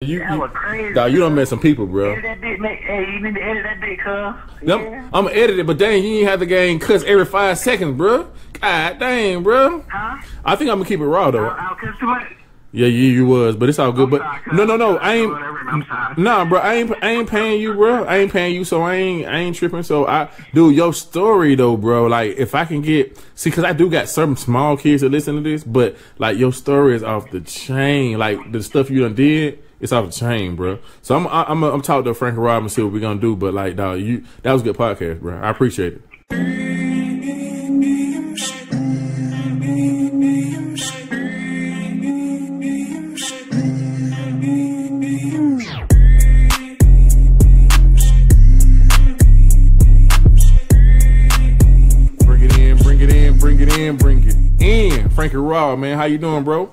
You, That you, was crazy. dog, you don't met some people, bro. Edit that bit, make, hey, you need to edit that bit, cuz. Them- Yeah. I'm gonna edit it, but dang, you ain't have the game cuss every five seconds, bro. God dang, bro. Huh? I think I'm gonna keep it raw though. Uh, uh, I'll cuss too much. Yeah, you you was, but it's all good. I'm But sorry, no, no, no, I ain't. Whatever, I'm sorry. Nah, bro, I ain't I ain't paying you, bro. I ain't paying you, so I ain't I ain't tripping. So I, dude, your story though, bro. Like if I can get see, cause I do got some small kids that listen to this, but like your story is off the chain. Like the stuff you done did, it's off the chain, bro. So I'm I'm I'm, I'm talking to Frank Rob and see what we're gonna do. But like, dog, you that was a good podcast, bro. I appreciate it. Bring it in, bring it in, bring it in, bring it in. Frankie Raw, man, how you doing, bro?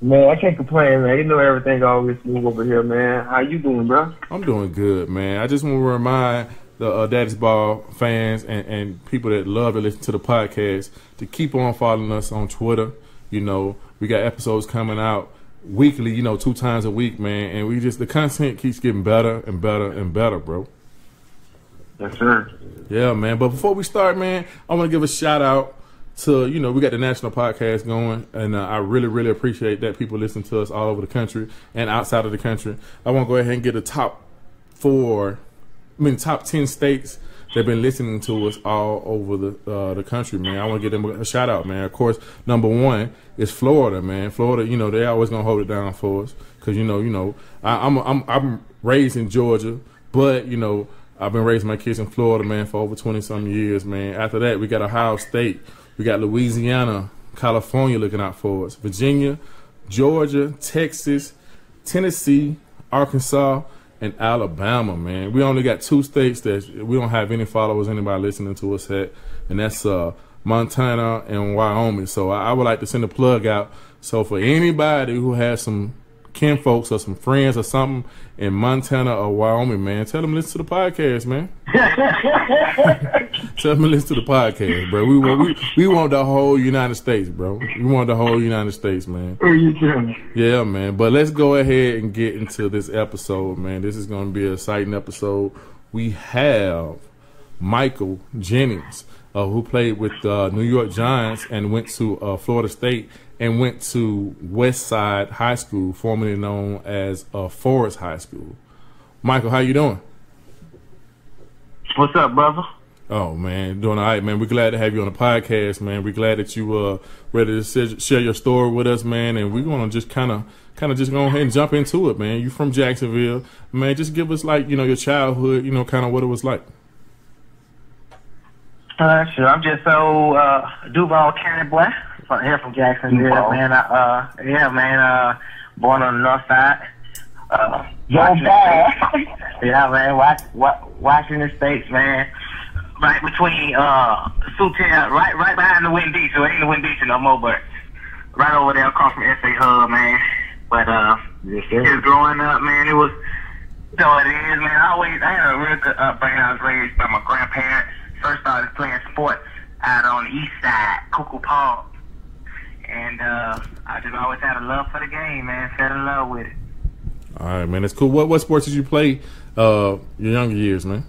Man, I can't complain, man. You know everything always smooth over here, man. How you doing, bro? I'm doing good, man. I just want to remind the uh, Daddy's Ball fans and, and people that love to listen to the podcast to keep on following us on Twitter. You know, we got episodes coming out weekly, you know, two times a week, man. And we just, the content keeps getting better and better and better, bro. Yes, sir. Yeah, man. But before we start, man, I want to give a shout out to you know we got the national podcast going, and uh, I really really appreciate that people listen to us all over the country and outside of the country. I want to go ahead and get the top four, I mean top ten states they've been listening to us all over the uh, the country, man. I want to give them a shout out, man. Of course, number one is Florida, man. Florida, you know they always gonna hold it down for us because you know you know I, I'm I'm I'm raised in Georgia, but you know. I've been raising my kids in Florida, man, for over 20 some years, man. After that, we got Ohio State. We got Louisiana, California looking out for us. Virginia, Georgia, Texas, Tennessee, Arkansas, and Alabama, man. We only got two states that we don't have any followers, anybody listening to us at, and that's uh, Montana and Wyoming. So I, I would like to send a plug out. So for anybody who has some kin folks or some friends or something in Montana or Wyoming, man, tell them listen to the podcast, man. tell me, listen to the podcast, bro. We want we, we want the whole United States, bro. We want the whole United States, man. Who you? Yeah, man. But let's go ahead and get into this episode, man. This is going to be an exciting episode. We have Michael Jennings, uh, who played with uh, New York Giants and went to uh, Florida State and went to West Side High School, formerly known as uh, Forrest High School. Michael, how you doing? What's up, brother? Oh man, doing all right, man. We're glad to have you on the podcast, man. We're glad that you uh ready to se- share your story with us, man. And we're gonna just kind of, kind of just go ahead and jump into it, man. You from Jacksonville, man? Just give us like you know your childhood, you know, kind of what it was like. Uh, sure. I'm just so uh, Duval County boy from here from Jacksonville, Duval. man. I, uh, yeah, man. Uh, born on the north side. Uh, Yo, Washington bad. Yeah, man. Watch, wa- Washington States, man. Right between uh, Sutel, right, right behind the Winn Dixie. It ain't the Winn Dixie no more, but right over there across from SA Hub, man. But uh, Yes, just growing up, man, it was so it is, man. I always I had a real good upbringing. I was raised by my grandparents. First started playing sports out on the east side, Cuckoo Park. And uh I just always had a love for the game, man. Fell in love with it. All right, man. It's cool. What what sports did you play? Uh, your younger years, man.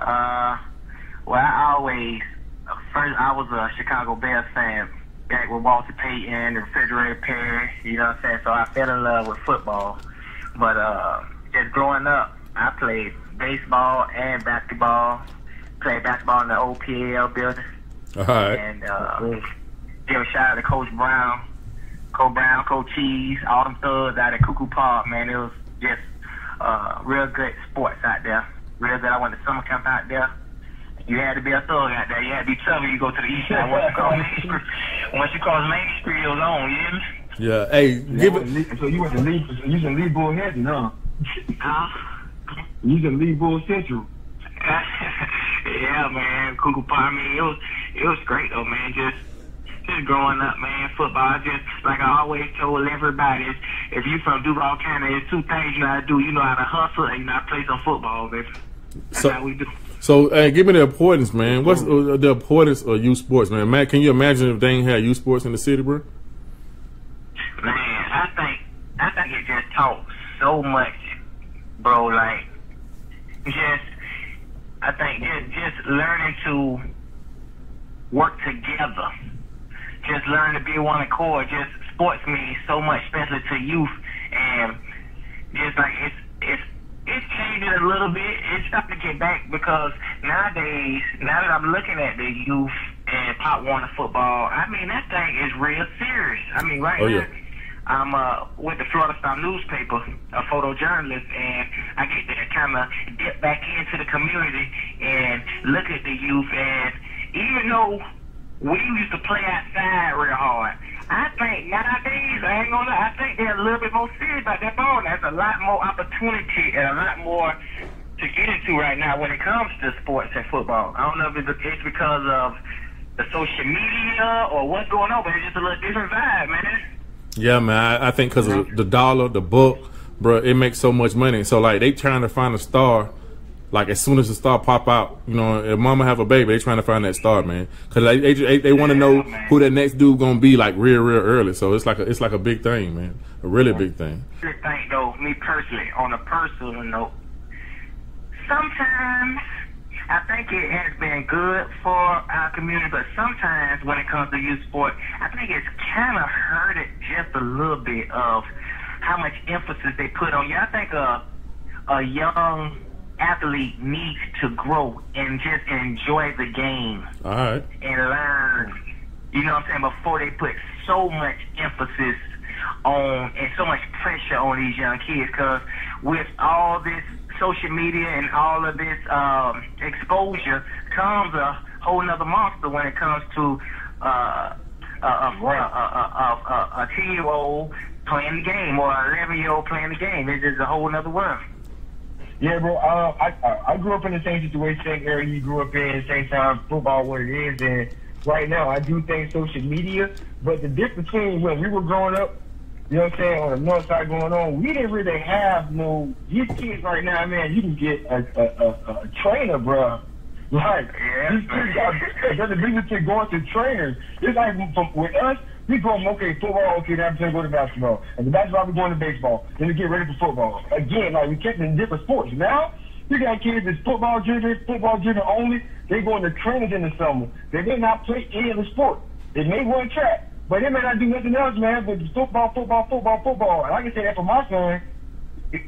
Uh well I always first I was a Chicago Bears fan back with Walter Payton and Refrigerator Perry, you know what I'm saying? So I fell in love with football. But uh just growing up I played baseball and basketball. Played basketball in the OPL building. All right. And uh, give a shout out to Coach Brown, Coach Brown, Coach Cheese, all them thugs out at Cuckoo Park, man. It was just uh, real good sports out there. Real good. I went to summer camp out there. You had to be a thug out there. You had to be tough you go to the east side. Once you cross Main Street, once you cross Main Street, it was on. You hear me? Yeah. Hey, give it. So you went to Lee, you was in Lee Bull Hampton, huh? Huh? You was in Lee Bull Central. yeah, man. Cuckoo Park. I mean, it was it was great though, man. Just just growing up, man. Football, just like I always told everybody, if you from Duval County, there's two things you know how to do. You know how to hustle and you know how to play some football, baby. So- how we do. So, hey, give me the importance, man. What's uh, the importance of youth sports, man? Matt, can you imagine if they ain't had youth sports in the city, bro? Man, I think I think it just taught so much, bro. Like, just, I think just, just learning to work together. Just learn to be one accord. Just sports means so much, especially to youth. And just like, it's, it's, it's changing a little bit. It's starting to get back because nowadays, now that I'm looking at the youth and Pop Warner football, I mean, that thing is real serious. I mean, right Oh, now, yeah. I'm uh, with the Florida Star newspaper, a photojournalist, and I get to kind of dip back into the community and look at the youth. And even though we used to play outside real hard, I think nowadays, I ain't gonna lie, I think they're a little bit more serious about that ball. There's a lot more opportunity and a lot more to get into right now when it comes to sports and football. I don't know if it's because of the social media or what's going on, but it's just a little different vibe, man. Yeah, man. I, I think because of the dollar, the book, bro, it makes so much money. So like they trying to find a star. Like as soon as the star pop out, you know, if mama have a baby, they trying to find that star, man. Because they they, they, they want to know man. who that next dude gonna be, like real real early. So it's like a it's like a big thing, man. A really big thing. think though, me personally, on a personal note, sometimes I think it has been good for our community, but sometimes when it comes to youth sport, I think it's kind of hurted just a little bit of how much emphasis they put on you. I think a a young athlete needs to grow and just enjoy the game All right. and learn. You know what I'm saying? Before they put so much emphasis on and so much pressure on these young kids, because with all this social media and all of this um, exposure comes a whole nother monster when it comes to uh, a, a, a, a, a, a 10 year old playing the game or an 11 year old playing the game. It's just a whole nother world. Yeah, bro. Uh, I I- I grew up in the same situation, same area you grew up in, same time football what it is, and right now I do think social media. But the difference between when we were growing up, you know what I'm saying, on the north side going on, we didn't really have no. These kids right now, man, you can get a a, a, a trainer, bro. Like Yeah. these kids got a difference between going to trainers. It's like from, with us. We go, okay, football, okay, now I'm going to go to basketball. And the basketball, we're going to baseball. Then we get ready for football. Again, like we kept in different sports. Now, you got kids that's football driven, football driven only. They go into trainings in the summer. They may not play any other sport. They may run track, but they may not do nothing else, man, but football, football, football, football. And I can say that for my son.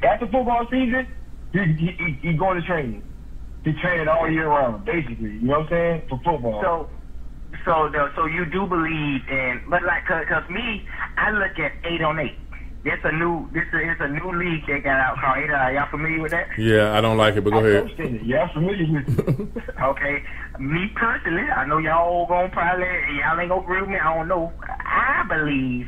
After football season, he, he, he, he going to training. He training all year round, basically. You know what I'm saying? For football. So, so, the, so you do believe in, but like, cause, 'cause me, I look at eight on eight. This a new, this is a new league they got out called eight. Are y'all familiar with that? Yeah, I don't like it, but go I ahead. coached in it. Yeah, I'm familiar with it. Okay, me personally, I know y'all gonna probably, y'all ain't gonna agree with me. I don't know. I believe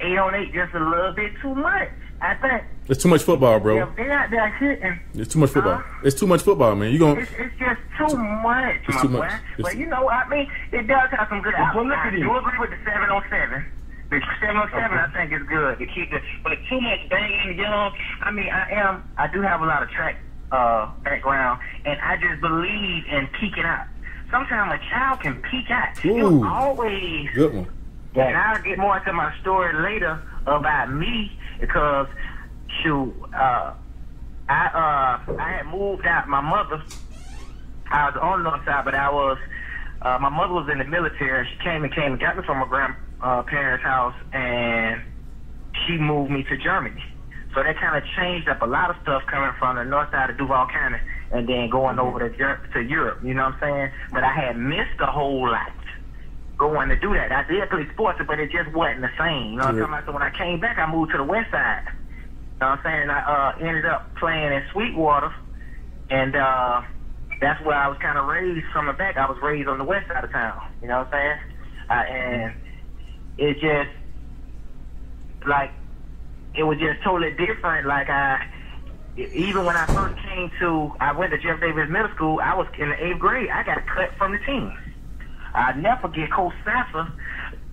eight on eight just a little bit too much. I think It's too much football, bro. if they out there hitting, It's too much football. It's too much football, man. You gonna It's, it's just too much, It's my too boy. much. It's- But you know, I mean, it does have some good. I, Well, look I at do it. agree with the seven on seven. The seven on seven, I think is good to keep it. But too much banging young. I mean, I am. I do have a lot of track uh, background, and I just believe in peaking out. Sometimes a child can peak out. Ooh. Always good one. and I'll get more into my story later about me because, shoot, uh, I uh, I had moved out. My mother, I was on the north side, but I was, uh, my mother was in the military. She came and came and got me from my grandparents' house, and she moved me to Germany. So that kind of changed up a lot of stuff coming from the north side of Duval County and then going over to, to Europe. You know what I'm saying? But I had missed a whole lot going to do that. I did play sports, but it just wasn't the same. You know what I'm Yeah. talking about? So when I came back, I moved to the west side. You know what I'm saying? I uh, ended up playing in Sweetwater, and uh, that's where I was kind of raised from the back. I was raised on the west side of town. You know what I'm saying? Uh, and it just like it was just totally different. Like I, even when I first came to, I went to Jeff Davis Middle School. I was in the eighth grade. I got cut from the team. I never forget Coach Sasser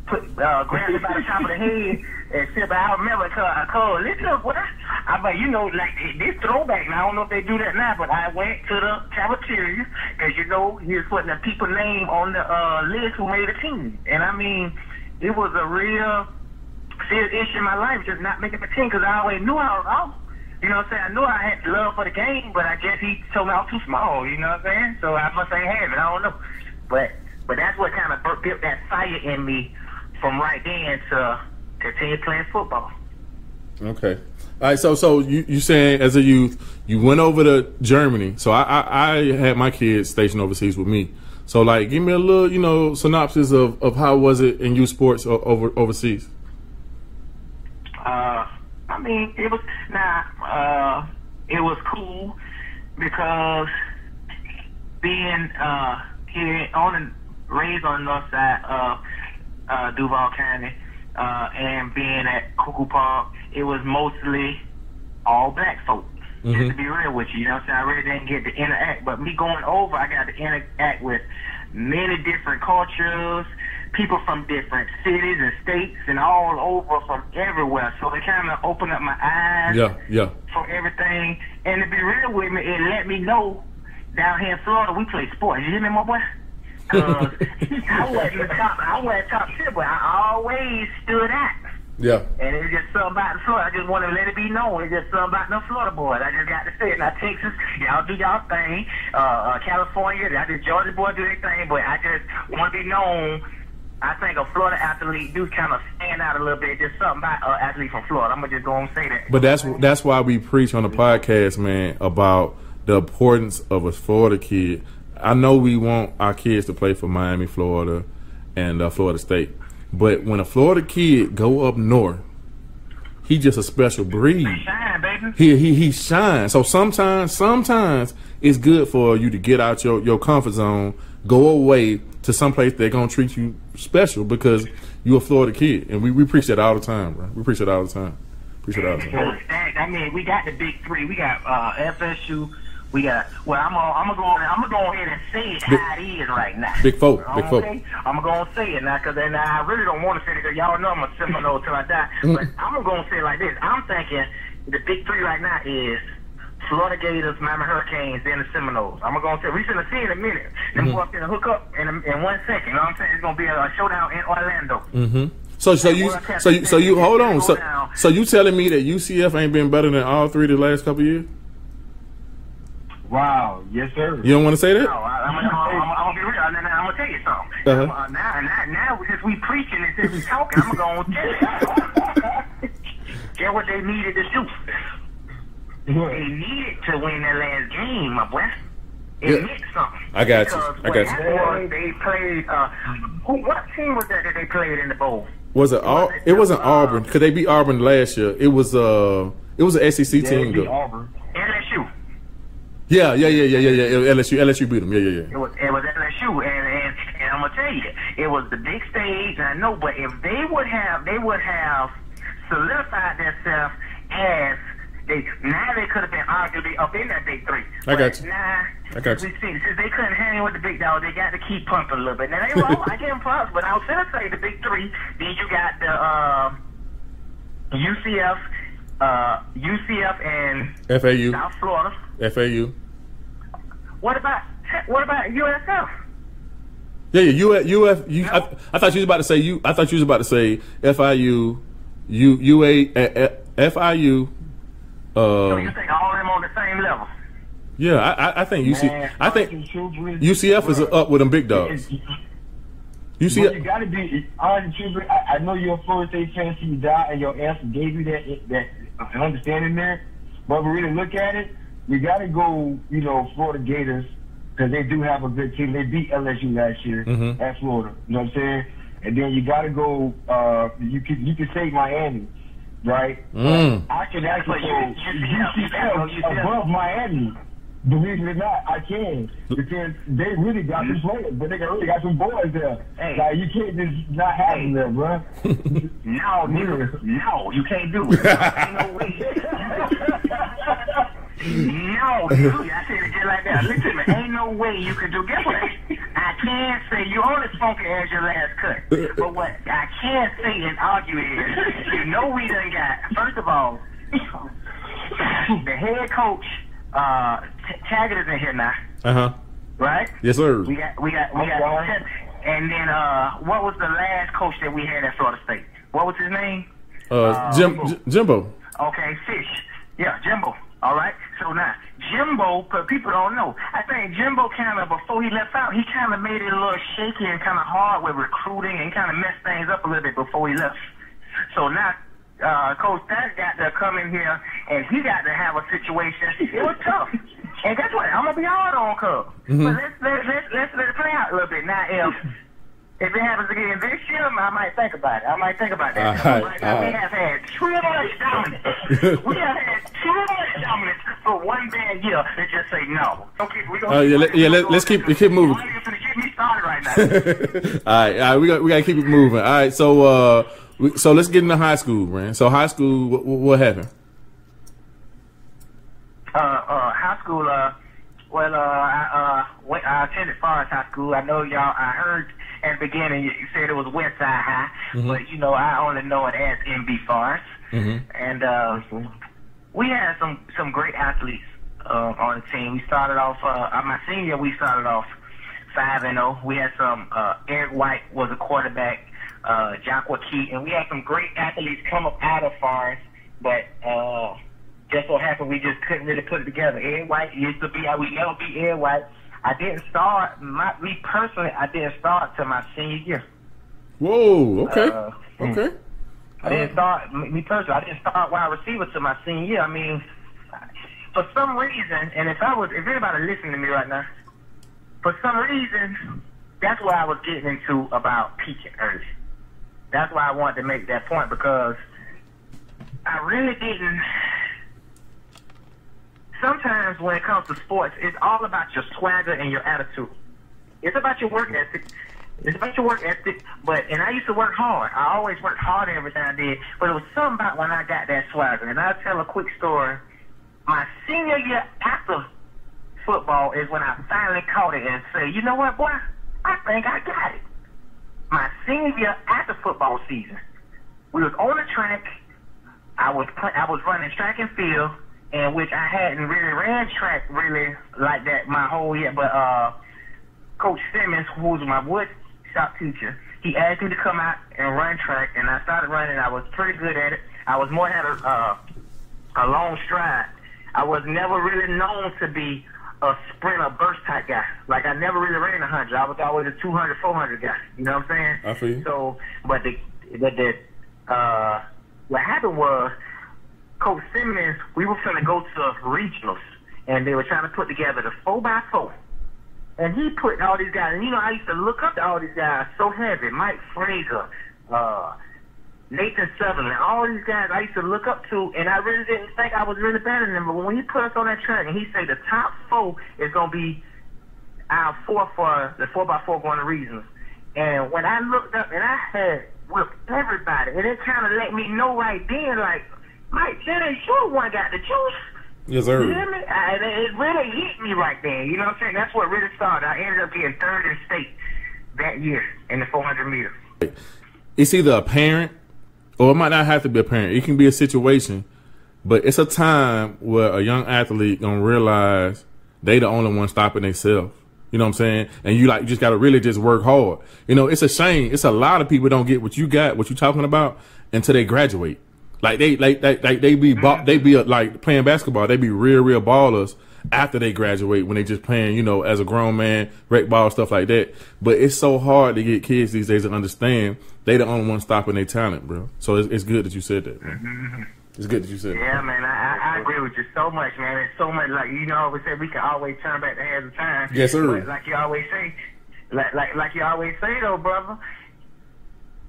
put uh, grabbed me by the top of the head and said, "But I remember, cause, cause listen up, what I, I mean, you know, like this throwback. Now I don't know if they do that now, but I went to the cafeteria because you know he was putting the people name on the uh, list who made the team, and I mean, it was a real serious issue in my life, just not making the team, because I always knew I was off. You know what I'm saying? I knew I had love for the game, but I guess he told me I was too small. You know what I'm saying? So I must ain't have it. I don't know, but but that's what kind of built that fire in me from right then to continue playing football. Okay. All right, so so you you saying as a youth you went over to Germany. So I, I, I had my kids stationed overseas with me. So like, give me a little you know synopsis of, of how was it in youth sports over overseas. Uh, I mean it was not uh, it was cool because being uh here on raised on the north side of uh, Duval County uh, and being at Cuckoo Park, it was mostly all black folks. Mhm. Just to be real with you, you know what I'm saying? I really didn't get to interact. But me going over, I got to interact with many different cultures, people from different cities and states and all over from everywhere. So it kind of opened up my eyes Yeah, yeah. for everything. And to be real with me, it let me know down here in Florida we play sports. You hear me, my boy? Cause I wasn't the top. I wasn't top shit, but I always stood out. Yeah. And it's just something about the Florida. I just want to let it be known. It's just something about the Florida boys. I just got to say it. Now Texas, y'all do y'all thing. Uh, uh, California, I just Georgia boys do their thing. But I just want to be known. I think a Florida athlete do kind of stand out a little bit. Just something about an athlete from Florida. I'm gonna just go and say that. But that's that's why we preach on the podcast, man, about the importance of a Florida kid. I know we want our kids to play for Miami, Florida, and uh, Florida State, but when a Florida kid go up north, he just a special breed. Shine, baby. He he he shines. So sometimes sometimes it's good for you to get out your your comfort zone, go away to someplace they're gonna treat you special because you're a Florida kid, and we we preach that all the time, bro. We preach that all the time. Preach it all the time. Well, stacked. I mean, we got the big three. We got uh, FSU. We got. Well, I'm gonna I'm gonna go. I'm gonna go ahead and say it Big- how it is right now. Big four, big four. Okay? I'm gonna say it now because then I really don't want to say it because y'all know I'm a Seminole till I die. Mm. But I'm gonna say it like this. I'm thinking the big three right now is. Florida Gators, Miami Hurricanes, then the Seminoles. I'm gonna go and say we finna see in a minute. Them Mm-hmm. boys finna hook up in, a, in one second. You know what I'm saying? It's gonna be a showdown in Orlando. Mm-hmm. So so you so you so you hold on. So so you telling me that UCF ain't been better than all three the last couple years? Wow. Yes, sir. You don't want to say No, that? I, I'm, gonna, I'm, I'm gonna be real. And then I'm gonna tell you something. Uh-huh. Uh, now, now, now, since we preaching and since we talking, I'm gonna go tell you. Get what they needed to do. They needed to win that last game, my boy. It Yeah. meant something. I got you. I got you. was They played. Uh, who? What team was that that they played in the bowl? Was it all? It wasn't Auburn because they beat Auburn last year. It was uh it was an SEC Yeah, team it beat. Auburn. LSU. Yeah yeah yeah yeah yeah yeah. LSU LSU beat them. Yeah yeah yeah. It was it was LSU, and and and I'm gonna tell you, it was the big stage. And I know, but if they would have, they would have solidified themselves as they now they could have been arguably up in that big three. I got you. Now, I got we you. see since they couldn't hang with the big dog, they got to keep pumping a little bit. Now they wrong. I give them props, but I was gonna say the big three. Then you got the um, UCF, uh, UCF, and FAU South Florida. FAU. What about what about USF? Yeah yeah. UF, UF you, I, I thought you was about to say you. I thought you was about to say FIU, U, UA, uh, uh, FIU. So you Uh, think all of them on the same level? yeah, I, I- I think UC. Man, I think UCF is up with them big dogs. It's- But you gotta be honest, children. I, I know you're a Florida State fan, so you die, and your answer gave you that that an understanding there. But if we really look at it, we gotta go. You know, Florida Gators because they do have a good team. They beat LSU last year Mhm. at Florida. You know what I'm saying? And then you gotta go. Uh, you can you can say Miami, right? Mm. I can actually go you- you- UCF you- you- above Miami. Believe it or not, I can because they really got some players, but they really got some boys there. Hey. Like you can't just not have them there, bro. No, nigga, no, you can't do it. Ain't no way. no, dude, I said it just like that. Listen me, ain't no way you can do. Guess what? I can't say you only funky as your last cut. But what I can say and argue is, you know, we done got first of all, the head coach, uh, Taggart is in here now, Uh huh. right? Yes sir. We got, we got, we got. And then, uh, what was the last coach that we had at Florida State? What was his name? Uh, Jim, J- Jimbo. Okay, fish. Yeah, Jimbo. All right. So now, Jimbo, but people don't know. I think Jimbo kind of before he left out, he kind of made it a little shaky and kind of hard with recruiting and kind of messed things up a little bit before he left. So now, uh, Coach Thad got to come in here and he got to have a situation. It was tough. And guess what? I'm gonna be hard on Cub. But let's let let's let's let it play out a little bit. Now, if if it happens again this year, I might think about it. I might think about that. All right, all we right. have had too much dominance. we have had too much dominance for one bad year to just say no. Okay, we gonna Uh, yeah, let- yeah, let- let's keep- we keep moving. You're gonna get me started right now. all right, all right, we got we got to keep it moving. All right, so uh, we, so let's get into high school, man. So high school, what, what happened? Uh, uh, high school, uh, well, uh, I, uh, went, I attended Forrest High School. I know y'all, I heard at the beginning you, said it was West Side High, but you know, I only know it as NB Forrest. And, uh, we had some, some great athletes, uh, on the team. We started off, uh, uh, my senior, we started off 5 and 0. We had some, uh, Eric White was a quarterback, uh, Joshua Keaton. We had some great athletes come up out of Forrest, but, uh, just so happened we just couldn't really put it together. Ed White used to be, I would never be Ed White. I didn't start, my, me personally, I didn't start till my senior year. Whoa, okay, Uh, okay. I didn't start, me me personally, I didn't start wide receiver till my senior year. I mean, for some reason, and if I was, if anybody listening to me right now, for some reason, that's what I was getting into about peaking early. That's why I wanted to make that point because I really didn't. Sometimes when it comes to sports, it's all about your swagger and your attitude. It's about your work ethic. It's about your work ethic. But and I used to work hard. I always worked hard everything I did. But it was something about when I got that swagger. And I'll tell a quick story. My senior year after football is when I finally caught it and say, you know what, boy? I think I got it. My senior year after football season, we was on the track. I was I was running track and field, in which I hadn't really ran track really like that my whole year. But uh, Coach Simmons, who was my wood shop teacher, he asked me to come out and run track, and I started running. I was pretty good at it. I was more had a uh, a long stride. I was never really known to be a sprinter burst type guy. Like I never really ran a hundred. I was always a 200, 400 guy. You know what I'm saying? I feel you. So, but the but the uh, what happened was Coach Simmons. We were finna go to regionals, and they were trying to put together the four by four. And he put all these guys, and you know, I used to look up to all these guys so heavy. Mike Fraser, uh, Nathan Sutherland, all these guys I used to look up to, and I really didn't think I was really better than them. But when he put us on that track, and he said the top four is gonna be our four for the four by four going to regions. And when I looked up, and I had whipped everybody, and it kind of let me know right then, like Mike Jennings, you one got the juice. Yes, You sir. hear me? I, it really hit me right there. You know what I'm saying? That's what really started. I ended up being third in state that year in the 400 meters. It's either a parent, or it might not have to be a parent. It can be a situation, but it's a time where a young athlete gonna realize they the only one stopping themselves. You know what I'm saying? And you like you just gotta really just work hard. You know, it's a shame. It's a lot of people don't get what you got, what you talking about, until they graduate. Like they like like, like they be they be uh, like playing basketball. They be real real ballers after they graduate when they just playing you know as a grown man rec ball stuff like that. But it's so hard to get kids these days to understand they the only one stopping their talent, bro. So it's, it's good that you said that. Man. It's good that you said that. Yeah, man, I, I I agree with you so much, man. It's so much like you know, I always say we can always turn back the hands of time. Yes, sir. But like you always say, like like like you always say though, brother.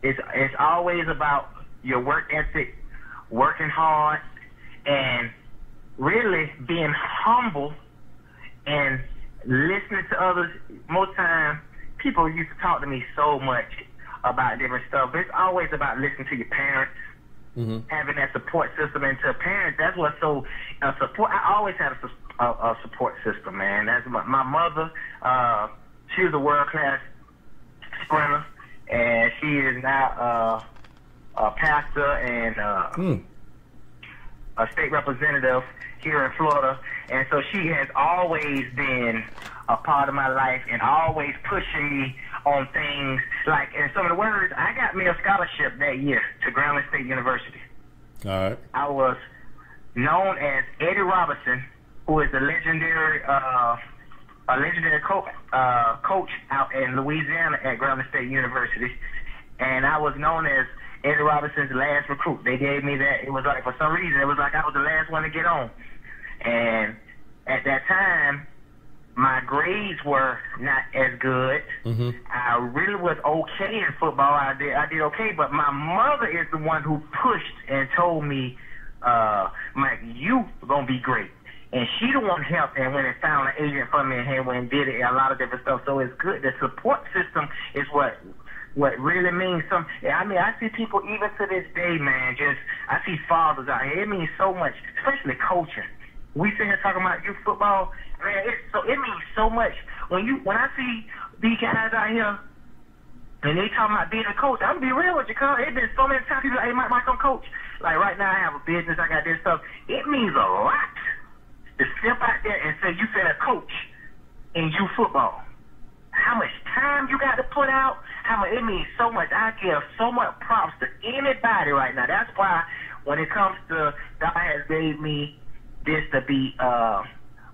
It's it's always about your work ethic, working hard, and really being humble and listening to others. Most time, people used to talk to me so much about different stuff, but it's always about listening to your parents having that support system and to parents that's what's so uh, support i always had a, a, a support system man that's my, my mother uh she was a world class sprinter and she is now uh a pastor and uh Hmm. a state representative here in Florida, and so she has always been a part of my life and always pushing me on things like, in some of the words, I got me a scholarship that year to Grambling State University. All right. I was known as Eddie Robinson, who is a legendary, uh, a legendary coach, uh, coach out in Louisiana at Grambling State University, and I was known as Eddie Robinson's last recruit. They gave me that. It was like for some reason it was like I was the last one to get on, and at that time my grades were not as good. Mm-hmm. I really was okay in football. I did I did okay, but my mother is the one who pushed and told me, uh, Mike, you gonna be great. And she the one helped and went and found an agent for me and went and did it and a lot of different stuff. So it's good. The support system is what what really means some I mean I see people even to this day, man, just I see fathers out here. It means so much, especially coaching. We sit here talking about youth football, man. It's so it means so much when you when I see these guys out here and they talking about being a coach. I'm gonna be real with you, cuz it's been so many times people like, hey, Mike, Mike, I'm coach. Like right now, I have a business, I got this stuff. It means a lot to step out there and say you said a coach in youth football. How much time you got to put out? How much? It means so much. I give so much props to anybody right now. That's why when it comes to God has gave me this to be uh,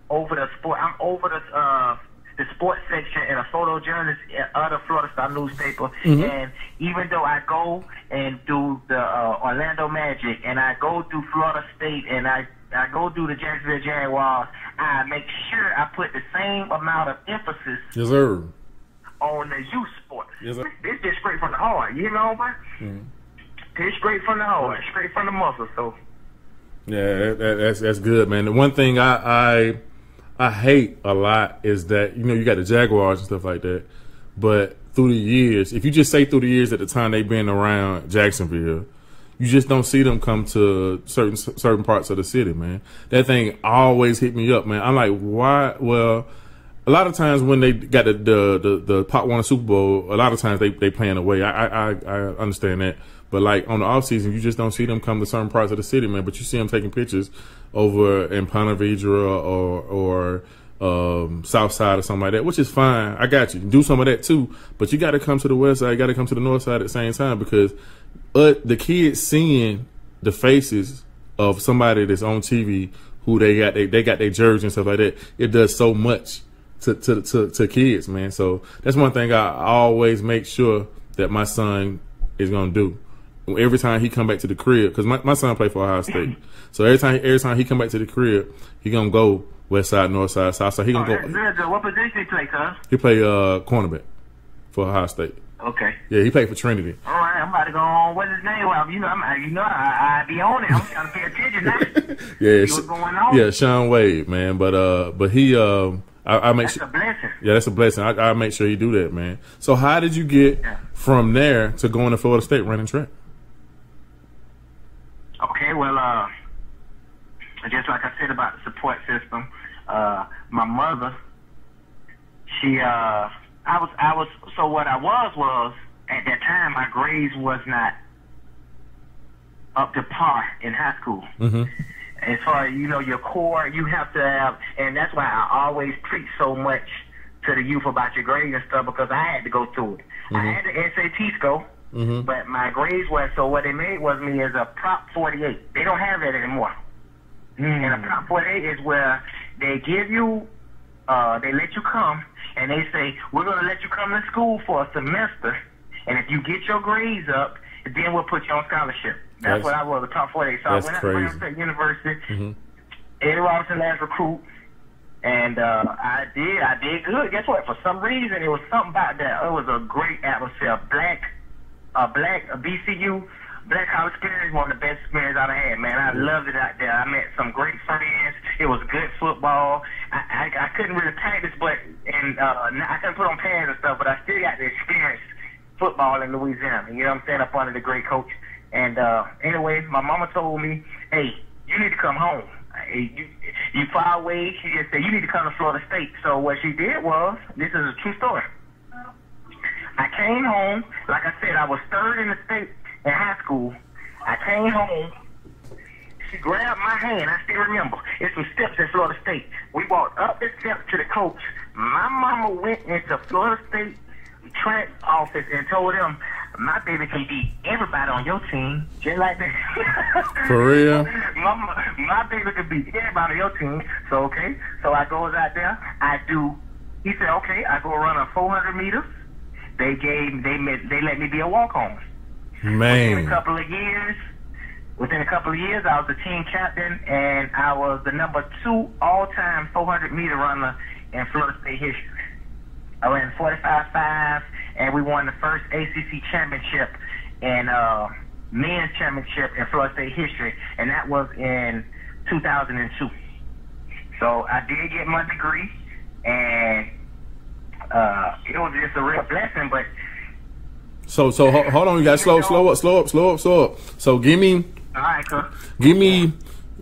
over the sport. I'm over the uh, the sports section and a photojournalist at the Florida Star newspaper. And even though I go and do the uh, Orlando Magic and I go do Florida State and I I go do the Jacksonville Jaguars, I make sure I put the same amount of emphasis Yes, sir. On the youth sports. Yes. This just straight from the heart, you know, man. Mm-hmm. It's straight from the heart, straight from the muscle. So Yeah, that, that, that's that's good, man. The one thing I, I I hate a lot is that you know you got the Jaguars and stuff like that, but through the years, if you just say through the years at the time they've been around Jacksonville, you just don't see them come to certain certain parts of the city, man. That thing always hit me up, man. I'm like, why? Well, a lot of times when they got the the the, the Pop Warner Super Bowl, a lot of times they they playing away. I I I understand that, but like on the off season, you just don't see them come to certain parts of the city, man. But you see them taking pictures over in Ponte Vedra or or um, South Side or something like that, which is fine. I got you. Do some of that too, but you got to come to the West Side. You got to come to the North Side at the same time because uh, the kids seeing the faces of somebody that's on TV who they got they, they got their jersey and stuff like that. It does so much to, to to to kids, man. So that's one thing I always make sure that my son is gonna do. Every time he come back to the crib, because my, my son play for Ohio State, so every time every time he come back to the crib, he gonna go West Side, North Side, South Side. He gonna that's go. what position you play, cuz? He play uh cornerback for Ohio State. Okay. Yeah, he played for Trinity. All right, I'm about to go on. What's his name? Well, you know, I'm, you know, I, I be on it. I'm trying to pay attention now. Yeah, what's going on? yeah, Sean Wade, man. But uh, but he um, I, I make That's sure. a blessing. Yeah, that's a blessing. I, I make sure you do that, man. So how did you get Yeah. from there to going to Florida State running track? Okay, well, uh, just like I said about the support system, uh, my mother, she, uh, I was, I was, so what I was was, at that time, my grades was not up to par in high school. Mm-hmm. As far as you know your core you have to have and that's why i always preach so much to the youth about your grades and stuff because i had to go through it. I had the sat score Mhm. but my grades were so what they made was me as a prop 48 they don't have that anymore. And a prop 48 is where they give you uh they let you come and they say we're going to let you come to school for a semester and if you get your grades up then we'll put you on scholarship that's, That's- what i was a prop 48 so I went crazy. to Brown State University. Mhm. Eddie Robinson last recruit, and uh, I did. I did good. Guess what? For some reason, it was something about that. It was a great atmosphere. Black, a black, a BCU, black college experience. One of the best experiences I've had. Man, I loved it out there. I met some great friends. It was good football. I, I, I couldn't really practice, but and uh, I couldn't put on pads and stuff, but I still got to experience football in Louisiana. You know what I'm saying? Up under the great coach. And uh, anyway, my mama told me, "Hey, you need to come home. Hey, you you far away." She just said, "You need to come to Florida State." So what she did was, this is a true story. I came home, like I said, I was third in the state in high school. I came home. She grabbed my hand. I still remember. It's some steps at Florida State. We walked up the steps to the coach. My mama went into Florida State track office and told them, my baby can beat everybody on your team, just like that. For real? my, my baby can beat everybody on your team. So okay, so I goes out there, I do. He said, okay, I go run a 400 meters. They gave, they met, they let me be a walk on. In a couple of years, within a couple of years, I was the team captain, and I was the number two all-time 400 meter runner in Florida State history. I ran 45.5, and we won the first ACC championship and uh, men's championship in Florida State history, and that was in 2002. So I did get my degree, and uh, it was just a real blessing. But So so ho- hold on, you guys. Slow slow up, slow up, slow up, slow up. So give me all right, cuz. give me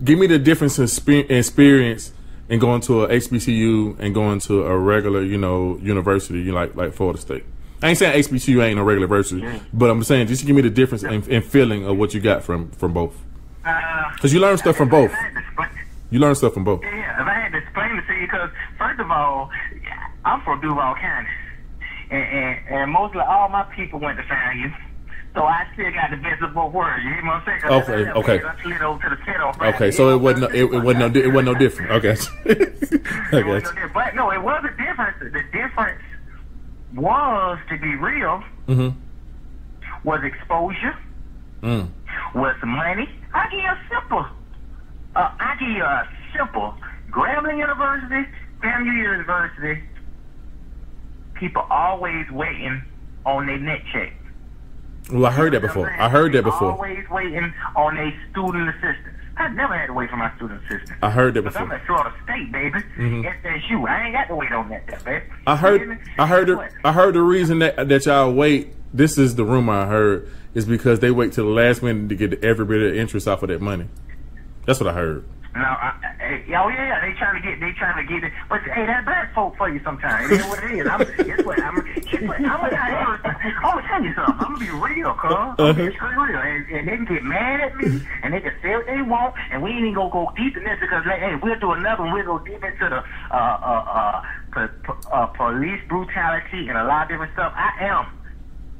give me the difference in spe- experience in going to a HBCU and going to a regular, you know, university, you like like Florida State. I ain't saying HBCU ain't no regular university, but I'm saying just give me the difference in, in feeling of what you got from from both. Uh, Because you learn stuff from both. If I had to explain- You learn stuff from both. Yeah, if I had to explain it to you, because first of all, I'm from Duval County, and, and, and mostly all my people went to FAMU. So I still got the best of both worlds. You hear what I'm saying? Okay, I okay. I slid over to the on Okay, so it wasn't no, it, it wasn't no it wasn't no different. Okay, It I wasn't no But no, it was a difference. The difference was, to be real, Mhm. was exposure, Mm. was money. I give you a simple, uh, I give you a simple Grambling University, FAMU University. People always waiting on their net check. Well, I heard that before. I heard that before. Always waiting on their student assistants. I never had to wait for my student assistant. I heard that Because I'm before. at Florida State, baby. Mm-hmm. FSU. I ain't got to wait on that, that baby. I heard I heard the, I heard the reason that that y'all wait. This is the rumor I heard is because they wait till the last minute to get every bit of interest off of that money. That's what I heard. No, I, I, oh yeah, they trying to get, they trying to get it. But hey, that black folk for you sometimes. Is what it is. I'm, guess what? I'm, guess what? I'm gonna, I'm gonna tell you something. I'm gonna be real, cuz. I'm be real, and, and they can get mad at me, and they can say what they want, and we ain't even gonna go deep in this because, like, hey, we'll do another one. We'll go deep into the uh, uh, uh, po- uh, police brutality and a lot of different stuff. I am.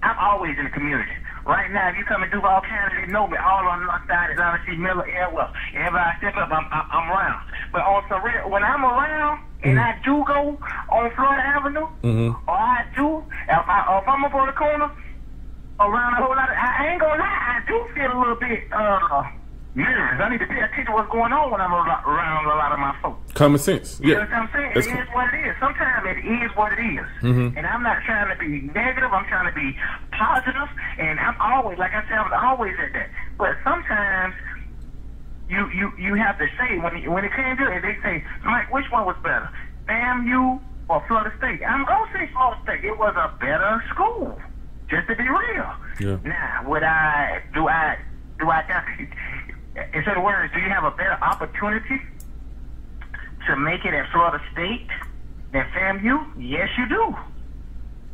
I'm always in the community. Right now, if you come to Duval County, they know me. All on my side is obviously Miller Airwell. Everybody I step up, I'm, I'm, I'm around. But on some real, when I'm around and I do go on Florida Avenue, Mhm. or I do, if, I, if I'm up on the corner, around a whole lot of, I, I ain't gonna lie, I do feel a little bit, uh, nervous. I need to pay attention to what's going on when I'm ar- around a lot of my folks. Common sense. You know Yeah. what I'm saying? That's It is what it is. Sometimes it is what it is. Mhm. And I'm not trying to be negative. I'm trying to be positive. And I'm always, like I said, I'm always at that. But sometimes you you you have to say when it, when it came to it, they say, Mike, which one was better, FAMU or Florida State? I'm gonna say Florida State. It was a better school, just to be real. Yeah. Now, would I do I do I in other words, do you have a better opportunity to make it at Florida State than FAMU? Yes, you do.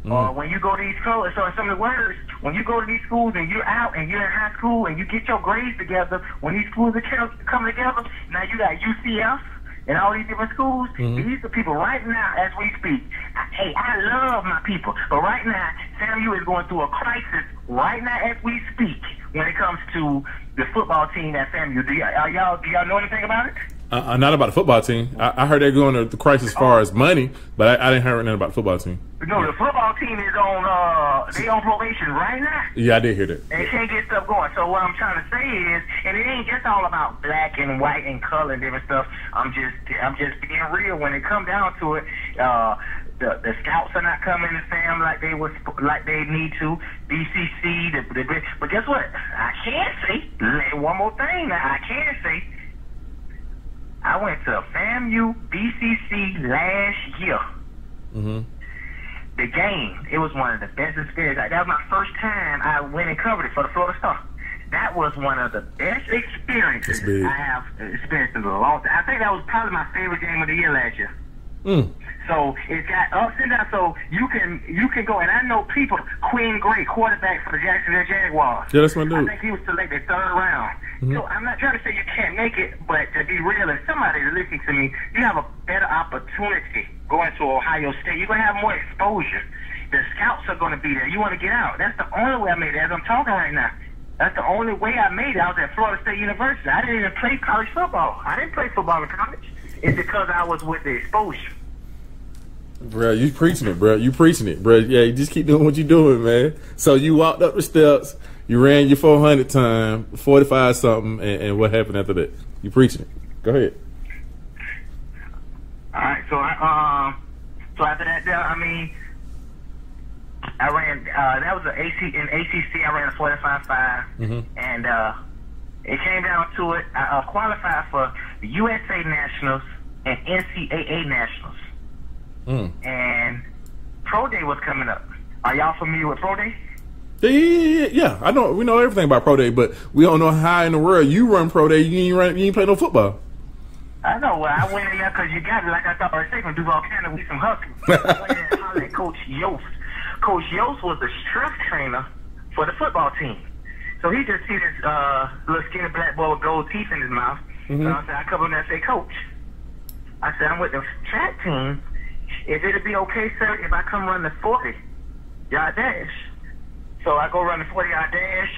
Or when you go to these schools, so in some of the words, when you go to these schools and you're out and you're in high school and you get your grades together, when these schools are co- coming together, now you got UCF and all these different schools. Mm-hmm. These are people right now as we speak. Hey, I love my people, but right now, FAMU is going through a crisis right now as we speak when it comes to the football team at FAMU. Do y'all do y'all know anything about it? Uh, not about the football team. I, I heard they're going to the crisis as far as money, but I, I didn't hear anything about the football team. No, the football team is on uh they on probation right now. Yeah, I did hear that. They can't get stuff going. So what I'm trying to say is, and it ain't just all about black and white and color and different stuff. I'm just, I'm just being real. When it come down to it, uh, the the scouts are not coming to Sam like they was like they need to. BCC, the, the but guess what? I can say one more thing. Now I can say. I went to FAMU BCC last year hmm the game. It was one of the best experiences. That was my first time I went and covered it for the Florida Star. That was one of the best experiences I have experienced in a long time. I think that was probably my favorite game of the year last year. Mm. So it's got ups and downs. So you can you can go and I know people. Quinn Gray, quarterback for the Jacksonville Jaguars. Yeah, that's my dude. I think he was selected third round. Mm-hmm. So I'm not trying to say you can't make it, but to be real, if somebody is listening to me, you have a better opportunity going to Ohio State. You're gonna have more exposure. The scouts are going to be there. You want to get out. That's the only way I made it as I'm talking right now. That's the only way I made it. I was at Florida State University. I didn't even play college football. I didn't play football in college. It's because I was with the exposure. Bro, you preaching it, bro. You preaching it, bro. Yeah, you just keep doing what you're doing, man. So you walked up the steps, you ran your 400 time, 45 something, and, and what happened after that? You preaching it. Go ahead. All right, so I um, so after that, I mean, I ran. Uh, that was an AC in ACC. I ran a 45 5 Mhm. and uh, it came down to it. I uh, qualified for the USA Nationals and NCAA Nationals, Mm. and Pro Day was coming up. Are y'all familiar with Pro Day? Yeah, yeah, yeah, yeah. I know we know everything about pro day, but we don't know how in the world you run pro day. You ain't run, you ain't play no football. I know. Well, I went in there because you got it. Like I thought I was saying, from Duval County, we some hustlers. I went in and hollered at Coach Yost. Coach Yost was the strength trainer for the football team. So he just see this uh, little skinny black boy with gold teeth in his mouth. So I said, I come in there and say, Coach, I said, I'm with the track team. If it'd be okay, sir, if I come run the 40 yard dash. So I go run the 40 yard dash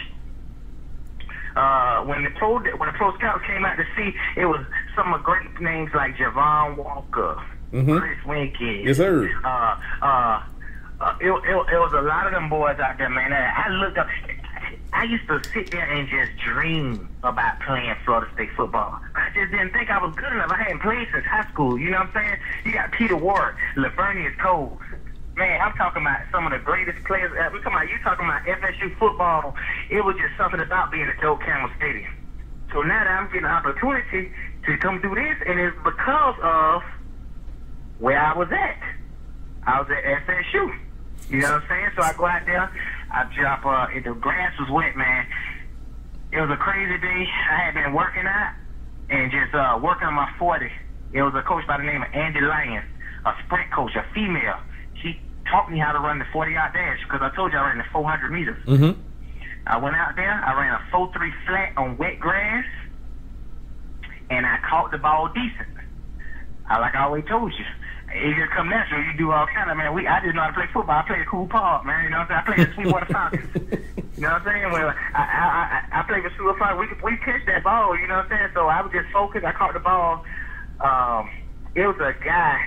uh, when the pro when the pro scouts came out to see, it was some of great names like Javon Walker, Mhm. Chris Weinke. Yes, sir. Uh, uh, uh, it, it, it was a lot of them boys out there, man. I, I looked up. I used to sit there and just dream about playing Florida State football. I just didn't think I was good enough. I hadn't played since high school. You know what I'm saying? You got Peter Warrick, Laveranues Cole. Man, I'm talking about some of the greatest players. uh, We're talking about you talking about FSU football. It was just something about being at Doak Campbell Stadium. So now that I'm getting an opportunity to come do this, and it's because of where I was at. I was at FSU. You know what I'm saying? So I go out there, I drop. Uh, if the grass was wet, man. It was a crazy day. I had been working out and just uh, working on my 40. It was a coach by the name of Andy Lyons, a sprint coach, a female. She taught me how to run the 40 yard dash because I told you I ran the 400 meters. Mm-hmm. I went out there, I ran a 4 3 flat on wet grass, and I caught the ball decent. I like I always told you. It just come natural. You do all kind of man. We I didn't know how to play football. I played cool park, man. You know what I'm saying? I played the Sweetwater Falcons. you know what I'm saying? Well, I I I, I played with Sweetwater Falcons. We we pitched that ball. You know what I'm saying? So I was just focused. I caught the ball. Um, it was a guy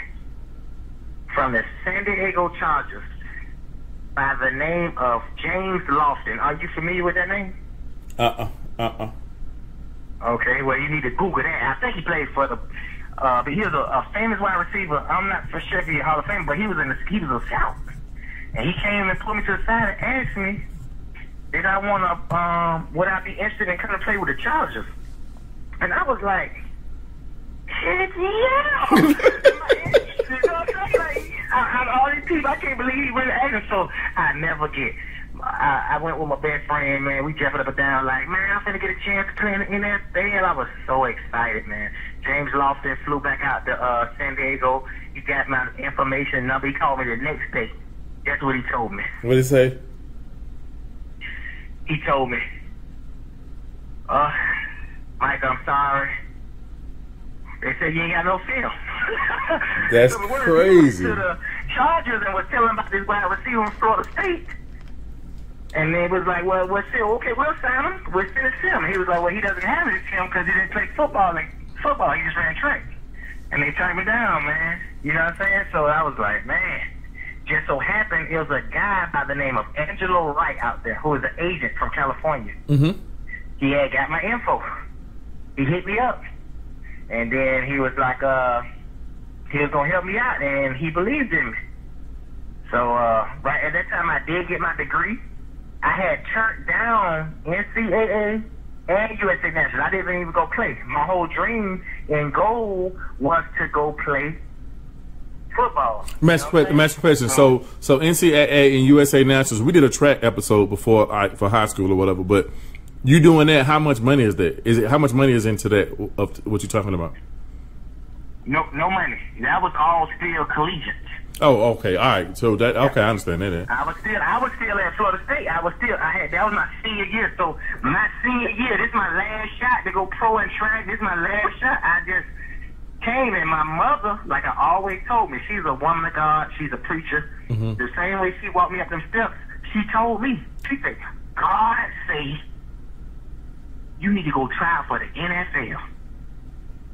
from the San Diego Chargers by the name of James Lofton. Are you familiar with that name? Uh uh uh uh. Okay, well you need to Google that. I think he played for the, uh, but he was a, a famous wide receiver. I'm not for sure if he's a Hall of Fame, but he was in the, he was a scout, and he came and pulled me to the side and asked me, did I want to, um, would I be interested in coming to play with the Chargers? And I was like, yeah! I'm? Like, all these people, I can't believe he really asked. So I never get. I, I went with my best friend, man. We jumping up and down, like, man, I'm finna get a chance to play in, that thing. I was so excited, man. James Lofton flew back out to uh, San Diego. He got my information number. He called me the next day. That's what he told me. What did he say? He told me, uh, Mike, I'm sorry. They said you ain't got no film. That's So crazy. To the Chargers and was telling about this wide receiver from Florida State. And they was like, well, we'll see. Okay, we'll sign him. We'll send a film. He was like, well, he doesn't have his film because he didn't play football. Like football, he just ran track. And they turned me down, man. You know what I'm saying? So I was like, man. Just so happened, it was a guy by the name of Angelo Wright out there who was an agent from California Mm-hmm. he had got my info. He hit me up. And then he was like, uh, he was gonna help me out and he believed in me. So, uh, right at that time I did get my degree. I had turned down NCAA and USA National. I didn't even go play. My whole dream and goal was to go play football. Match, You know que- what I'm match saying? question. So, so NCAA and USA Nationals. We did a track episode before right, for high school or whatever. But you doing that? How much money is that? Is it how much money is into that? Of what you're talking about? no, no money. That was all still collegiate. Oh, okay, all right. So that okay, I understand that. I was still, I was still at Florida State. I was still, I had that was my senior year. So my senior year, this is my last shot to go pro and track. This is my last shot. I just came, and my mother, like I always told me, she's a woman of God. She's a preacher. Mm-hmm. The same way she walked me up them steps, she told me, she said, God say you need to go try for the NFL.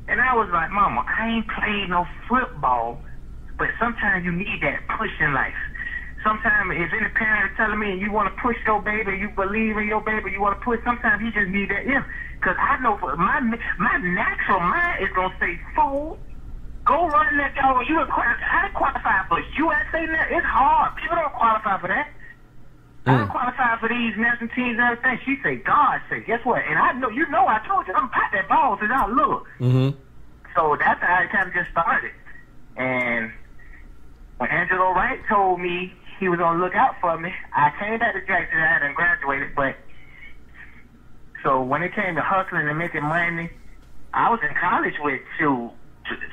And I was like, Mama, I ain't played no football, but sometimes you need that push in life. Sometimes if any parent is telling me you want to push your baby, you believe in your baby, you want to push, sometimes you just need that yeah. Because I know for my my natural mind is going to say, fool, go run that dog. You I qualify for USA now. It's hard. People don't qualify for that. I don't qualify for these national teams and everything. She say, God say, guess what? And I know, you know, I told you, I'm pop that ball since I look. Mm-hmm. So that's how it kind of just started. And when Angelo Wright told me he was gonna look out for me, I came back to Jackson. I hadn't graduated, but so when it came to hustling and making money, I was in college with two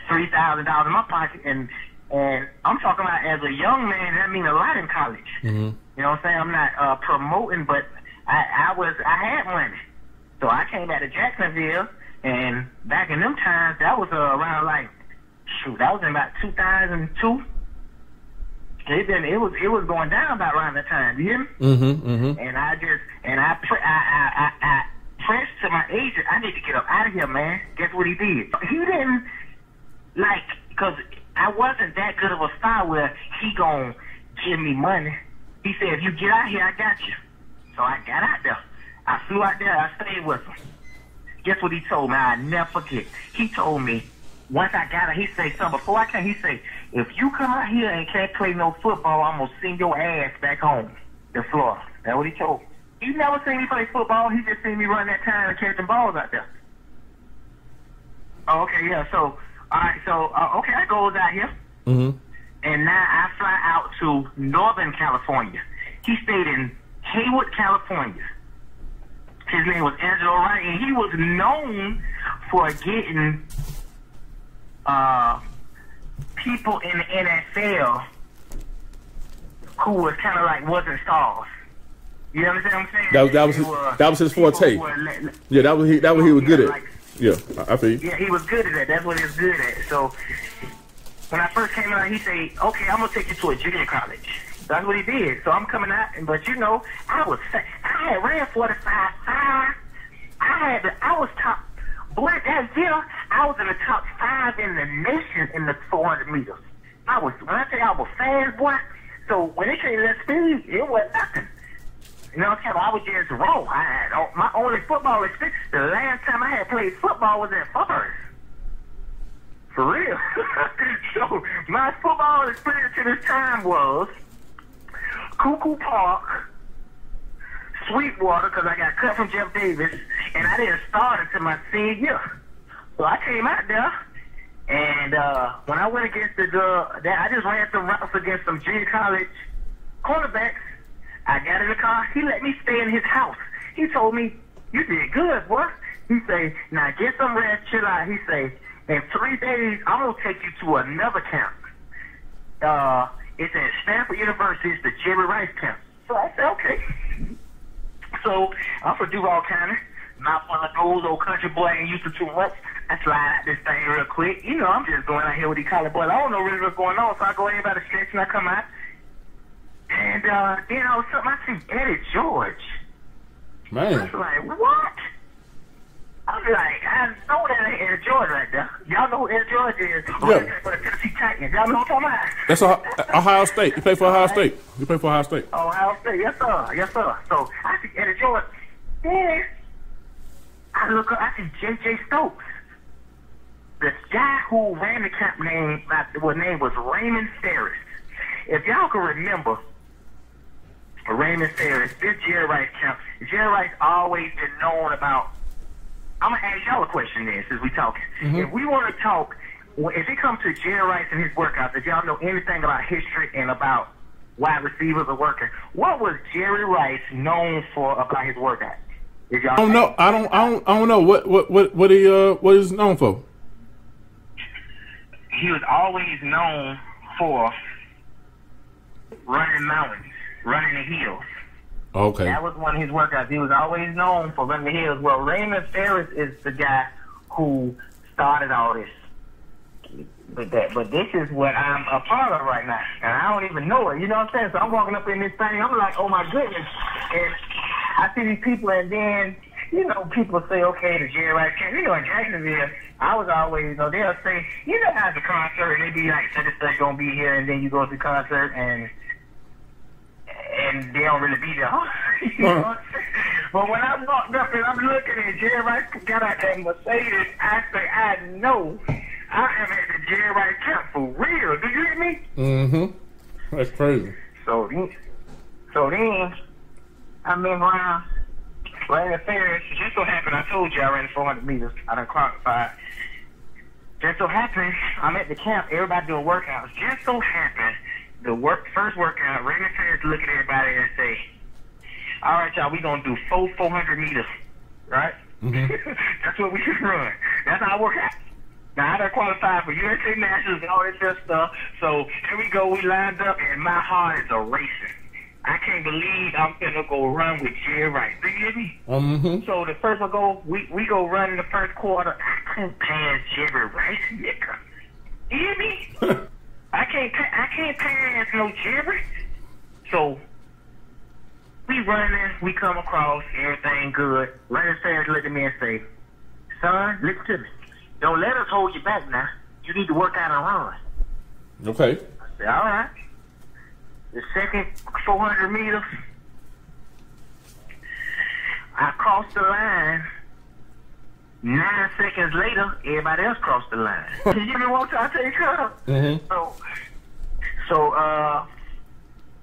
three thousand dollars in my pocket, and and I'm talking about as a young man. That mean a lot in college. Mm-hmm. You know what I'm saying? I'm not uh, promoting, but I, I was I had money, so I came back to Jacksonville, and back in them times, that was uh, around like shoot, that was in about 2002. It been it was it was going down about around that time. You hear me? Mm-hmm. Mm-hmm. And I just and I pre- I, I I I pressed to my agent. I need to get up out of here, man. Guess what he did? He didn't like because I wasn't that good of a star where he gonna give me money. He said, if you get out here, I got you. So I got out there. I flew out there. I stayed with him. Guess what he told me? I never forget. He told me once I got it, he said something before I came. He said, if you come out here and can't play no football, I'm gonna send your ass back home to Florida. That's what he told me. He never seen me play football. He just seen me run that time and catching balls out there. Oh, okay, yeah. So, all right. So, uh, okay, I goes out here Mm-hmm. and now I fly out to Northern California. He stayed in Hayward, California. His name was Angelo Wright, and he was known for getting uh, people in the NFL who was kind of like wasn't stars. You know what I'm saying? That was- that was his- were that was his forte. were Yeah, that was he. That was he was good at. Like- Yeah, I, I feel you. yeah, he was good at that. That's what he was good at. So when I first came out, he said, "Okay, I'm gonna take you to a junior college." That's what he did. So I'm coming out, and but you know, I was I had ran 45 five. I had I was top. Boy, that year I was in the top five in the nation in the 400 meters. I was when I say I was fast, boy. So when it came to that speed, it was nothing. You know what I'm saying? I was just raw. I had oh, my only football experience. The last time I had played football was at Forrest. For real. so my football experience to this time was Cuckoo Park, Sweetwater, because I got cut from Jeff Davis, and I didn't start until my senior year. So I came out there, and uh, when I went against the, uh, that I just ran some routes against some junior college cornerbacks. I got in the car. He let me stay in his house. He told me, "You did good, boy." He say, "Now get some rest, chill out." He say, "In three days, I'm gonna take you to another camp. Uh, it's at Stanford University. It's the Jerry Rice camp." So I said, "Okay." So I'm from Duval County. Not one of those old country boy ain't used to too much. I slide out this thing real quick. You know, I'm just going out here with these college boys. I don't know really what's going on, so I go in by the stretch and I come out. And uh, then all of a sudden I see Eddie George. Man. I was like, what? I was like, I know that ain't Eddie George right there. Y'all know who Eddie George is. Oh, Yeah. for the Tennessee Titans. Y'all know what I'm talking about? that's Ohio, Ohio State. You play for Ohio State. You play for Ohio State. Ohio State, yes sir, yes sir. So I see Eddie George. Then I look up, I see J.J. Stokes. The guy who ran the camp name, his name was Raymond Farris. If y'all can remember, Raymond Farris, this Jerry Rice camp, Jerry Rice always been known about. I'm gonna ask y'all a question then, since we talking. If we want to talk, if it comes to Jerry Rice and his workouts, if y'all know anything about history and about wide receivers are working, what was Jerry Rice known for about his workout? If y'all I don't know. I don't. I don't. I don't know what what what what he uh what is known for. He was always known for running mountains, running the hills. Okay. That was one of his workouts. He was always known for running the hills. Well, Raymond Farris is the guy who started all this. But that, but this is what I'm a part of right now, and I don't even know it. You know what I'm saying? So I'm walking up in this thing, I'm like, oh my goodness, and I see these people, and then you know, people say, okay, the Jerry Rice camp. You know, in Jacksonville, I was always, you know, they'll say, you know, how's the concert, and they be like, such and such gonna be here, and then you go to the concert, and and they don't really be there. you know what I'm saying? But when I walked up and I'm looking at Jerry Rice got out that Mercedes, I say, I know I am at the Jerry Rice camp for real. Do you hear me? Mm-hmm. That's crazy. So then, so then, I'm in around, the fairs. It just so happened, I told you I ran 400 meters. I done qualified. Just so happened, I'm at the camp. Everybody doing workouts. Just so happened, the work first workout, ran the fairs, look at everybody and say, all right, y'all, we gonna do four 400 meters, right? Mm-hmm. That's what we should run. That's how I work out. Now I done qualified for USA Nationals and all this stuff. So here we go. We lined up, and my heart is a racing. I can't believe I'm gonna go run with Jerry Rice. Do you hear me? Mm-hmm. So the first I go, we we go run in the first quarter. I couldn't pass Jerry Rice, nigga. You hear me? I can't I can't pass no Jerry. So we running, we come across, everything good. Running fast look at me and say, Son, listen to me. Don't let us hold you back now. You need to work out and run. Okay. I said, all right. The second 400 meters, I crossed the line. Nine seconds later, everybody else crossed the line. you give me one time, I take up. Mm-hmm. So, so uh,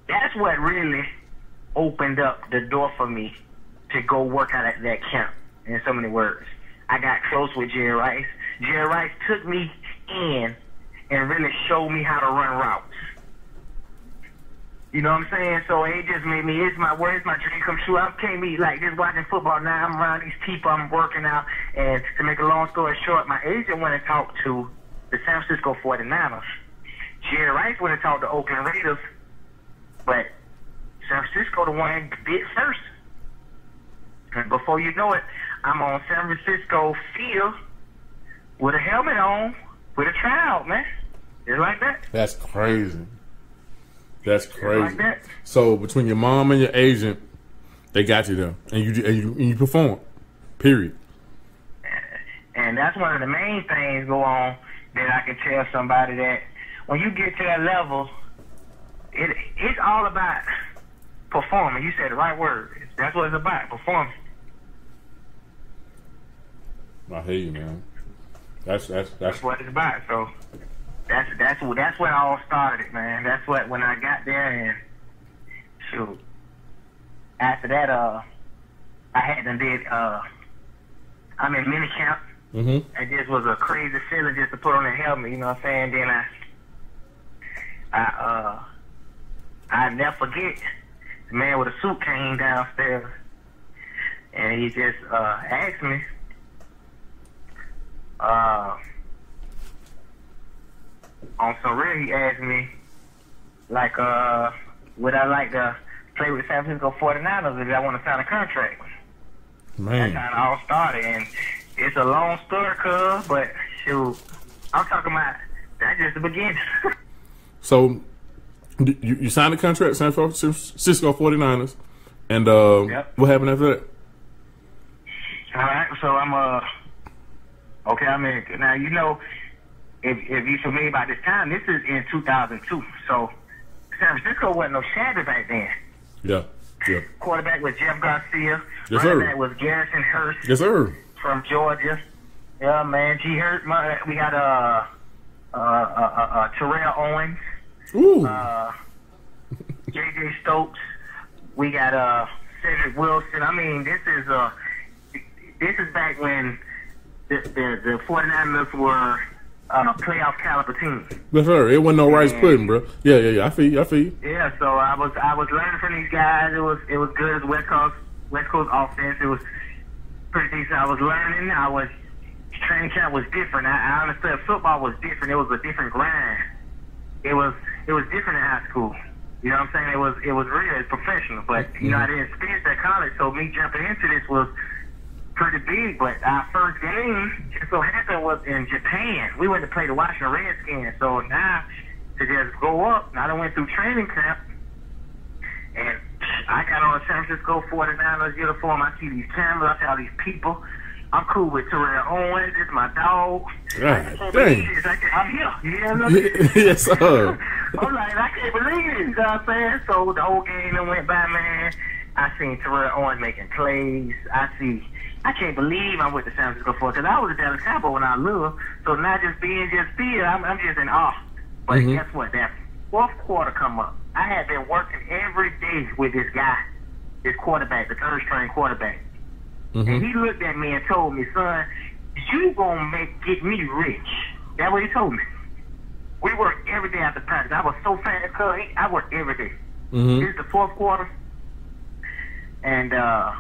that's what really opened up the door for me to go work out at that camp. In so many words, I got close with Jerry Rice. Jerry Rice took me in and really showed me how to run routes. You know what I'm saying? So it just made me, it's my words, my dream come true. I can't be like just watching football. Now I'm around these people, I'm working out. And to make a long story short, my agent went and talked to the San Francisco 49ers. Jerry Rice went and talked to Oakland Raiders. But San Francisco the one bit first. And before you know it, I'm on San Francisco field with a helmet on, with a tryout, man. Just like that. That's crazy. That's crazy. like that. So between your mom and your agent, they got you there, and you and you, and you perform. Period. And that's one of the main things go on that I can tell somebody that when you get to that level, it it's all about performing. You said the right word. That's what it's about, performing. I hear you, man. That's that's that's That's what it's about. So that's that's that's where it all started, it, man. That's what when I got there and shoot. After that, uh, I had done did uh, I'm in mini camp. mm-hmm. It just was a crazy feeling just to put on a helmet, you know what I'm saying? Then I, I, uh, I never forget, the man with a suit came downstairs and he just, uh, asked me, uh, on some real, he asked me, like, uh, would I like to play with San Francisco 49ers if I want to sign a contract? That man. kind of all started, and it's a long story, cuz, but shoot, I'm talking about that's just the beginning. So you, you signed a contract San Francisco 49ers, and uh, Yep. what happened after that? all right, so I'm uh, okay, I mean, now you know, if if you familiar by this time, this is in 2002, so San Francisco wasn't no shabby back then. Yeah, yeah, Quarterback was Jeff Garcia. Yes, running sir. back was Garrison Hearst. yes, sir. from Georgia. Yeah, man. G Hurt. My, we got a uh, uh, uh, uh, Terrell Owens, Ooh, uh, J.J. Stokes. We got uh, Cedric Wilson. I mean, this is uh, this is back when the the, the 49ers were uh, a playoff caliber team. yes, sir. It wasn't no rice pudding, bro. Yeah, yeah, yeah. I feel you. I feel you. Yeah, so I was I was learning from these guys. It was it was good as West Coast West Coast offense. It was pretty decent. I was learning. I was training camp was different. I, I understood football was different. It was a different grind. It was it was different in high school. You know what I'm saying? It was it was real, it's professional. But you know, I didn't experience that college, so me jumping into this was pretty big. But our first game, it so happened, was in Japan. We went to play the Washington Redskins. So now to just go up, now I went through training camp, and I got on a San Francisco 49ers uniform. I see these cameras, I see all these people. I'm cool with Terrell Owens. It's my dog. God, dang. I'm here. You know what I'm saying? yes, sir. I'm like, I can't believe it. You know what I'm saying? So the whole game that went by, man. I seen Terrell Owens making plays. I see. I can't believe I'm with the San Francisco 49ers because I was a Dallas Cowboy when I lived. So not just being just still, I'm, I'm just in awe. But Mhm. guess what? That fourth quarter come up. I had been working every day with this guy, this quarterback, the third string quarterback. And Mhm. he looked at me and told me, son, you gonna make get me rich. That's what he told me. We worked every day after practice. I was so fast, cuz I worked every day. This Mhm. is the fourth quarter. And uh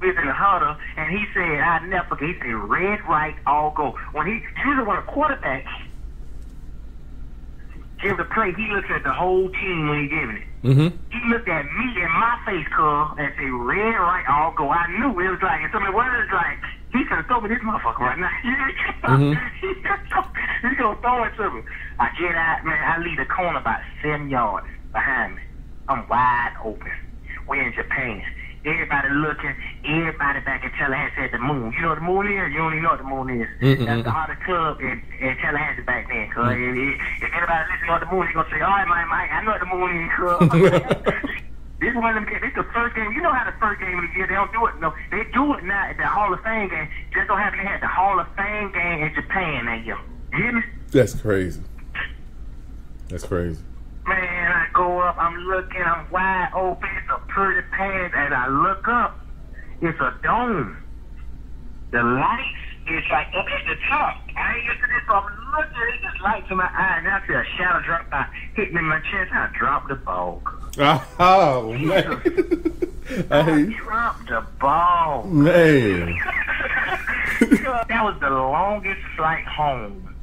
was in the huddle and he said, I never forget, he said, red, right, all go. When he usually when a quarterback give the play, he looks at the whole team when he giving it. Mhm. He looked at me in my face, cuz, and said, red, right, all go. I knew it was like, and some of the words like, he could have thrown me this motherfucker right now. Mhm. He's to throw it to me. I get out, man, I leave the corner about seven yards behind me. I'm wide open. We're in Japan. Everybody looking, everybody back in Tallahassee at the moon. You know what the moon is? You don't even know what the moon is. Mm-mm. That's the hottest club in, in Tallahassee back then. Cause mm. if, if, if anybody listening to the moon, you're going to say, all right, Mike, Mike, I know what the moon is, cuz. This is one of them games. This is the first game. You know how the first game of the year they don't do it. No, they do it now at the Hall of Fame game. Just so happen they had the Hall of Fame game in Japan that year. You hear me? That's crazy. That's crazy. Man, I go up. I'm looking. I'm wide open. It's a pretty pass. and I look up, it's a dome. The lights is like up at the top. I ain't used to this, so I'm looking. It just lights in my eye. And I see a shadow drop. by, hit me in my chest. I dropped the ball. Oh man. I Hey, dropped the ball. man. that was the longest flight home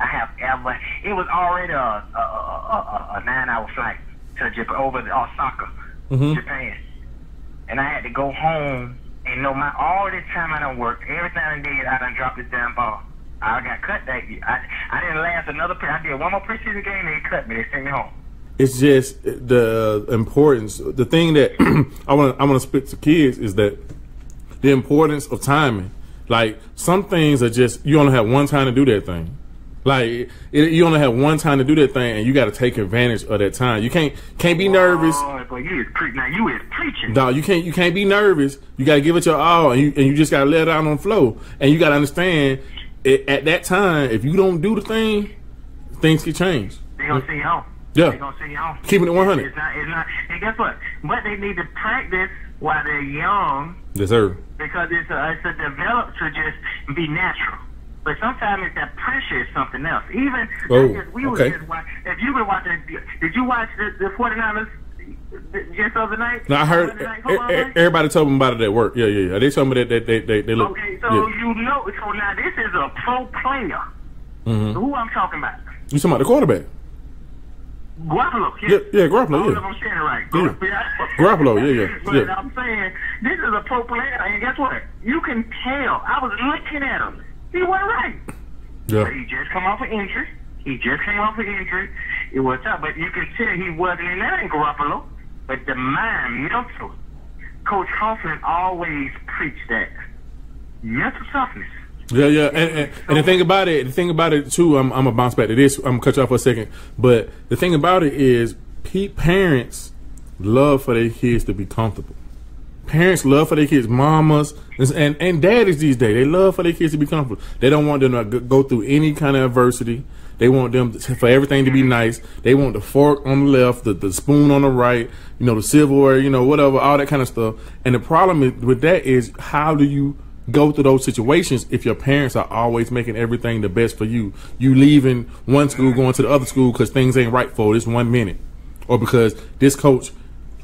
I have ever. It was already a, a, a, a, nine-hour flight to Japan, over to Osaka, Mhm. Japan, and I had to go home. And no matter all this time I done worked, everything I did, I done dropped this damn ball. I got cut that year. I, I didn't last another. Pre- I did one more preseason game, they cut me. They sent me home. It's just the importance. The thing that I want I want to spit to kids is that the importance of timing. Like some things are just you only have one time to do that thing. Like it, you only have one time to do that thing, and you got to take advantage of that time. You can't can't be nervous. Oh, boy, you is pre- now you is preaching. No, you can't. You can't be nervous. You got to give it your all, and you and you just got to let it out on flow. And you got to understand, it, at that time, if you don't do the thing, things can change. They gonna see you home. Yeah. They gonna see you home. Keeping it 100. It's not. It's not. And guess what? But they need to practice while they're young Yes, sir. because it's a it's a develop to just be natural. But sometimes it's that pressure is something else. Even Oh, just- we okay. just watch, if you been watching, did you watch the, the 49ers just the other night? Now I heard night everybody told me about it at work. Yeah, yeah, yeah. They told me that they they they, they look. Okay, so yeah. you know, so now this is a pro player. Mhm. Who I'm talking about? You talking about the quarterback? Garoppolo. Yeah, yeah, don't Garoppolo. Yeah. I'm saying it right. Yeah. Garoppolo, yeah, yeah, But yeah. I'm saying this is a pro player, and guess what? You can tell. I was looking at him. He wasn't right. Yeah. He just come off an injury. He just came off an injury. It was tough, but you can tell he wasn't in that in Garoppolo. But the mind, mental. Coach Coughlin always preached that mental toughness. Yeah, yeah, and, and, and the thing about it, the thing about it too, I'm, I'm gonna bounce back to this. I'm gonna cut you off for a second, but the thing about it is, parents love for their kids to be comfortable. Parents love for their kids, mamas and and daddies these days. They love for their kids to be comfortable. They don't want them to go- through any kind of adversity. They want them to, for everything to be nice. They want the fork on the left, the, the spoon on the right, you know, the silverware, you know, whatever, all that kind of stuff. And the problem is, with that is, how do you go through those situations if your parents are always making everything the best for you? You leaving one school, going to the other school because things ain't right for this one minute, or because this coach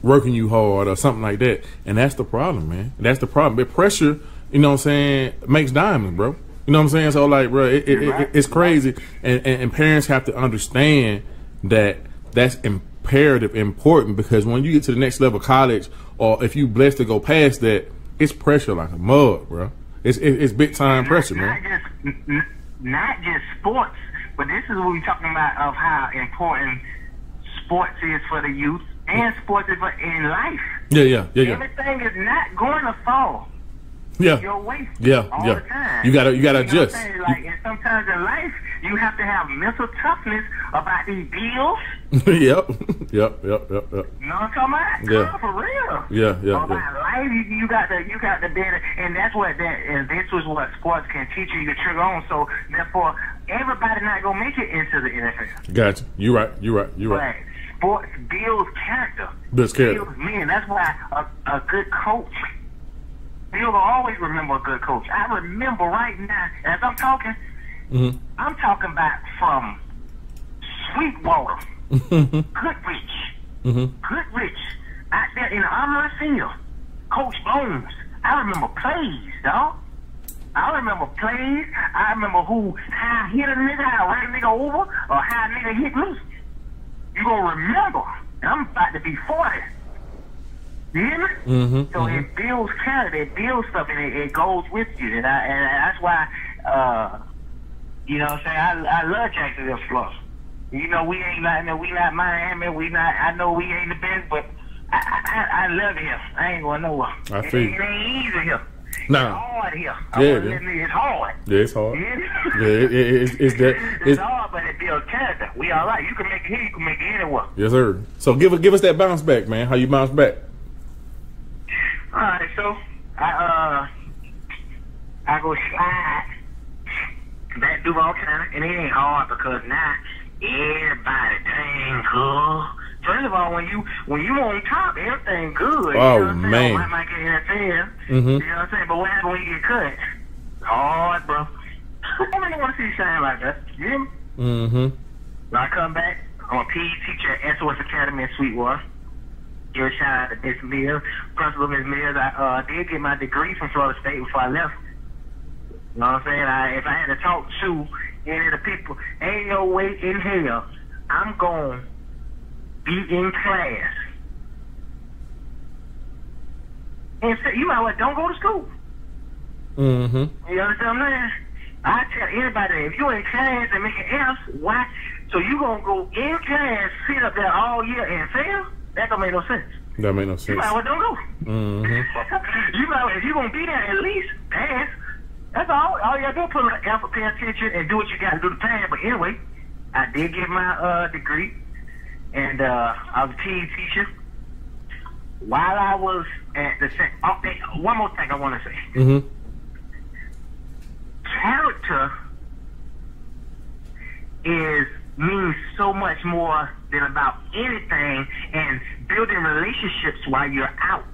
working you hard or something like that. And that's the problem, man. That's the problem. But pressure, you know what I'm saying, makes diamonds, bro. You know what I'm saying? So like, bro, it, it, it, it's crazy. And, and and parents have to understand that that's imperative, important because when you get to the next level of college, or if you blessed to go past that, it's pressure like a mug, bro. It's it, it's big time pressure, not, man. Not just not just sports, but this is what we're talking about of how important sports is for the youth and sports in life. Yeah, yeah, yeah, yeah, Everything is not going to fall yeah. your way Yeah, all yeah. the time. You gotta- you gotta know adjust. Like, and sometimes in life, you have to have mental toughness about these deals. yep, yep, yep, yep, yep. You know what I'm talking about? Yeah. Girl, for real. Yeah, yeah, About yeah. life, you, you got to you got to be, and that's what that and this was what sports can teach you to trigger on. So therefore, everybody not gonna make it into the NFL. Gotcha. You right. You right. You But right. Sports builds character. Builds character. Builds men. That's why a, a good coach. You'll always remember a good coach. I remember right now, as I'm talking, Mm-hmm. I'm talking about from Sweetwater, Goodrich, Mm-hmm. Goodrich, out there in the Armory Field. Coach Bones. I remember plays, dog. I remember plays. I remember who, how I hit a nigga, how I ran a nigga over, or how a nigga hit me. You gonna remember. And I'm about to be 40. You hear me? Mhm, So it builds character, it builds stuff, and it, it goes with you. And, I, and that's why, uh, you know what I'm saying? I, I love Jacksonville Florida. You know, we ain't like, we not Miami, we not, I know we ain't the best, but I, I, I love here. I ain't going nowhere. I it, feel it, you. ain't easy here. Nah. It's hard here. Yeah, I it is. It's hard. Yeah, it's hard. Yeah. It, it, it's, it's that. It's, It's, hard, but it builds character. We all right. You can make it here, you can make it anywhere. yes, sir. So give give us that bounce back, man. How you bounce back? All right, so I uh I go slide that Duval County, and it ain't hard because now everybody dang cool. First of all, when you when you on top, everything good. you Oh, know I'm saying? man. Get NFL. Mhm. You know what I'm saying? But what happens when you get cut? Hard, bro. I don't want to see you shine like that. You hear me? Mm-hmm. When I come back, I'm a PE teacher at SOS Academy in Sweetwater. Give a shout out to Miss Mills, Principal Miss Mills. I uh, did get my degree from Florida State before I left. You know what I'm saying? I, if I had to talk to any of the people, ain't no way in hell I'm going be in class. And say, you might well don't go to school. Mm-hmm. You understand what I'm saying? I tell anybody, if you in class and making F's, why? So you gonna go in class, sit up there all year and fail? That don't make no sense. That make no sense. You might well don't go. Mm-hmm. you might, if you gonna be there, at least pass. That's all. All you gotta do is put a little effort, pay attention, and do what you gotta do to pass. But anyway, I did get my uh, degree, and uh, I was a PE teacher. While I was at the same, oh, one more thing I want to say Mm-hmm. character is means so much more than about anything and building relationships while you're out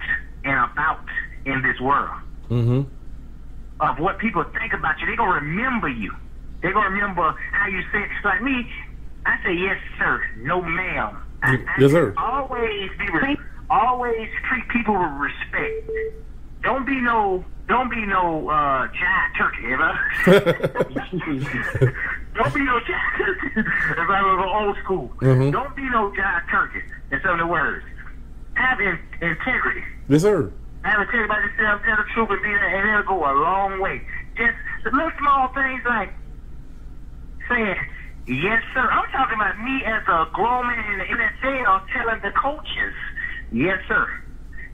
and about in this world Mm-hmm. of what people think about you. They're gonna remember you. They're gonna remember how you say like me, I say yes sir, no ma'am. I, Yes, sir. Always be re- always treat people with respect. Don't be no don't be no uh giant turkey, you know? don't be no giant turkey. if I was old school. Mhm. Don't be no giant turkey in some of the words. Have in, integrity. yes, sir. Have integrity about yourself, tell the truth and be there and it'll go a long way. Just the little small things like saying, Yes, sir. I'm talking about me as a grown man in the NFL telling the coaches, Yes, sir.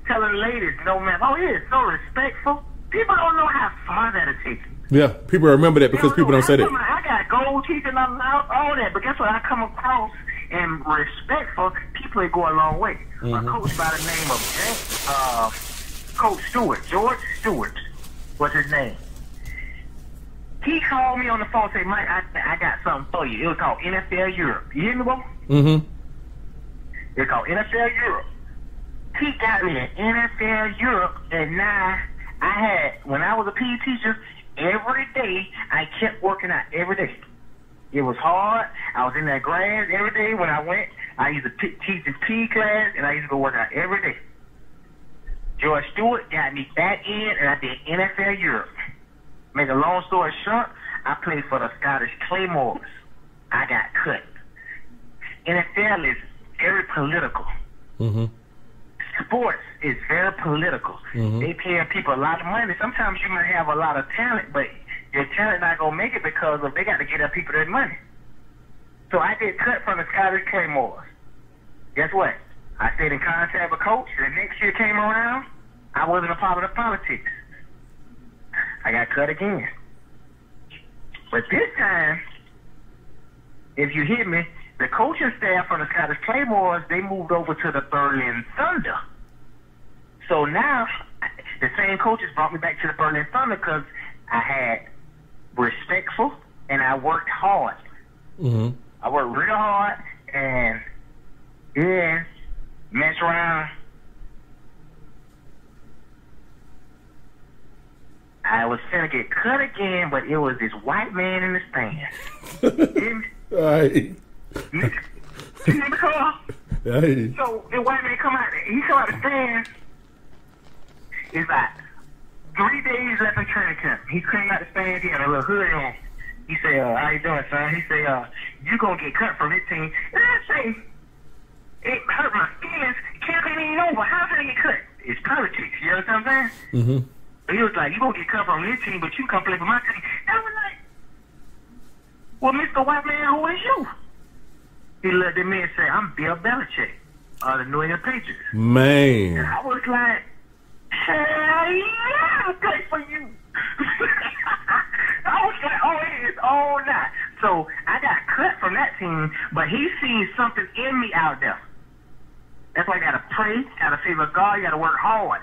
Telling ladies, no man. Oh, yeah, so respectful. People don't know how far that'll take you. Yeah, people remember that because people don't say that. I got gold teeth and I'm out, all that, but guess what? I come across and respectful people that go a long way. Mm-hmm. A coach by the name of uh, Coach Stewart, George Stewart, what's his name? He called me on the phone and said, Mike, I, I got something for you. It was called NFL Europe. You hear me, bro? Mm-hmm. It's called NFL Europe. He got me in NFL Europe, and now I had, when I was a PE teacher, every day I kept working out every day. It was hard. I was in that grass every day. When I went, I used to p- teach this PE class, and I used to go work out every day. George Stewart got me back in, and I did NFL Europe. Make a long story short, I played for the Scottish Claymores. I got cut. NFL is very political. Mm-hmm. sports is very political. They pay people a lot of money. Sometimes you might have a lot of talent, but your talent not gonna make it because of they got to get up people that money. So I get cut from the Scottish Claymores. Guess what? I stayed in contact with coach. The next year came around, I wasn't a part of the politics. I got cut again. But this time, if you hear me, the coaching staff from the Scottish Claymores, they moved over to the Berlin Thunder. So now, the same coaches brought me back to the Berlin Thunder because I had respectful and I worked hard. Mm-hmm. I worked real hard and then mess around. I was gonna get cut again, but it was this white man in the stands. All right. You see the. So the white man come out, he come out the stand. It's like three days left in training camp. He came out the stand, he had a little hoodie on. He said, uh, how you doing, son? He said, uh, you gonna get cut from this team. And I say, it hurt my feelings. Camp ain't even over. How can I get cut? It's politics, you know what I'm saying? Mm-hmm. He was like, you gonna get cut from this team, but you come play for my team. And I was like, well, Mr. White Man, who is you? He looked at me and said, I'm Bill Belichick of the New England Patriots. Man. I was like, hell yeah, I'll play for you. I was like, oh, it is all night. So I got cut from that team, but he seen something in me out there. That's why I gotta pray, gotta favor God, you gotta work hard.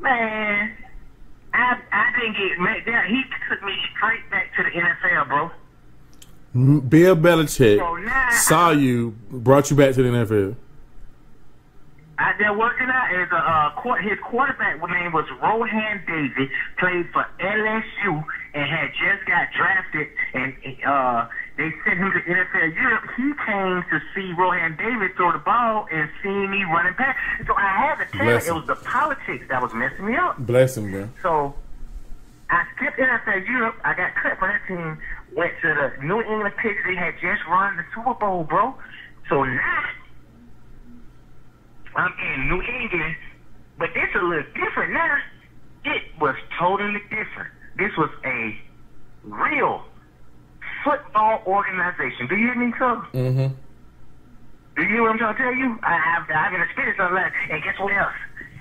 Man, I I didn't get made there. He took me straight back to the NFL, bro. Bill Belichick So now saw you, brought you back to the NFL. out there working out as a uh, his quarterback name was Rohan Davey, played for LSU and had just got drafted and uh they sent him to NFL Europe. He came to see Rohan Davey throw the ball and see me running back. So I had to tell Bless it was the politics that was messing me up. Bless him, bro. So I skipped NFL Europe. I got cut from that team. Went to the New England Patriots. They had just run the Super Bowl, bro. So now I'm in New England, but this is a little different now. It was totally different. This was a real football organization. Do you hear me, sir? Mm-hmm. Do you hear what I'm trying to tell you? I have I have an experience on that. And guess what else?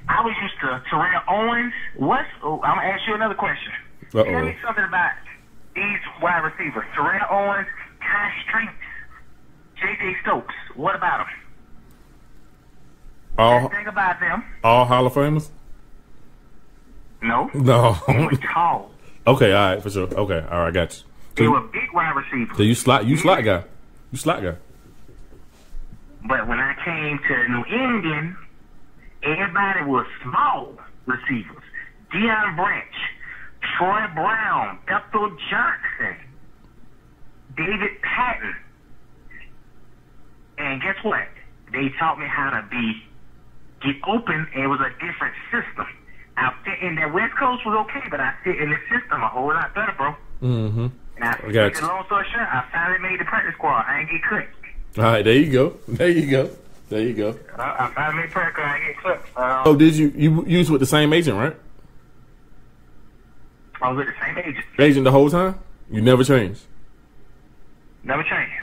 I was used to Terrell Owens. What's oh, I'm gonna ask you another question. Uh-oh. Tell me something about these wide receivers. Terrell Owens, Tai Streets, J.J. Stokes. What about them? All, Think about them. all Hall of Famers? No. No. Tall. okay, all right, for sure. Okay, all right, got you. They were big wide receivers. so you slot, you slot guy, you slot guy. But when I came to New England, everybody was small receivers. Deion Branch, Troy Brown, Bethel Johnson, David Patten. And guess what? They taught me how to be get open and it was a different system. I fit in that West Coast was okay, but I fit in the system a whole lot better, bro. Mm-hmm. And I, got you. long story short, I finally made the practice squad. I ain't get cut. All right, there you go. There you go. There you go. I, I finally made practice. I ain't get cut. Um, Oh, did you you was with the same agent, right? I was with the same agent. Agent the whole time. You never changed. Never changed.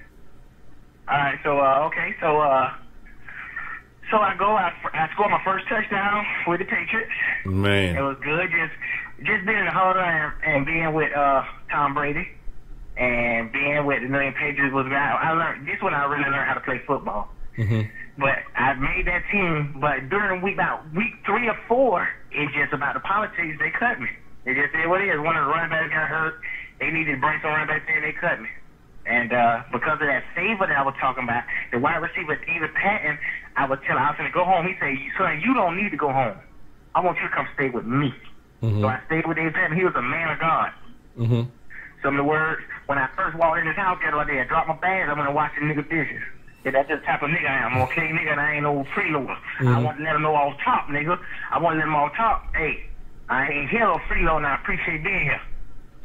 All right, so uh, okay, so uh, so I go, I, I score my first touchdown with the Patriots. Man, it was good, just just being in the huddle and, and being with uh Tom Brady and being with the Million Patriots was I, I learned this is when I really learned how to play football. Mm-hmm. But I made that team. But during week about week three or four, it's just about the politics. They cut me. They just said what it is. One of the running backs got hurt. They needed to bring some running back in. They cut me. And uh, because of that favor that I was talking about, the wide receiver David Patten, I would tell him I was going to go home. He said, "Son, you don't need to go home. I want you to come stay with me." Mm-hmm. So I stayed with David Patten. He was a man of God. Mm-hmm. Some of the words when I first walked in his house the other day, I dropped my bags. I'm gonna watch the nigga dishes. Yeah, that's just the type of nigga I am. I'm okay, nigga, and I ain't no freeloader. I mm-hmm. want to let him know off top, nigga. I want to let him off top. Hey, I ain't here no freeloader, and I appreciate being here.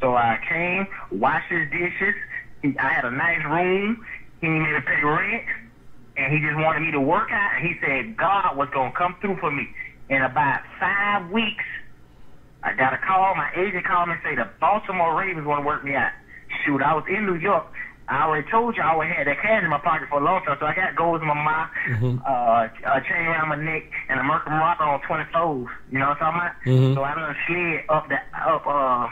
So I came, washed his dishes. He, I had a nice room. He didn't to pay rent. and he just wanted me to work out. And he said God was gonna come through for me. In about five weeks, I got a call. My agent called me and said the Baltimore Ravens want to work me out. Shoot, I was in New York. I already told you I always had that cash in my pocket for a long time, so I got gold in my mouth, uh, a chain around my neck, and a Mercury rock on 24s. You know what I'm talking about? Mhm. So I done slid up the up uh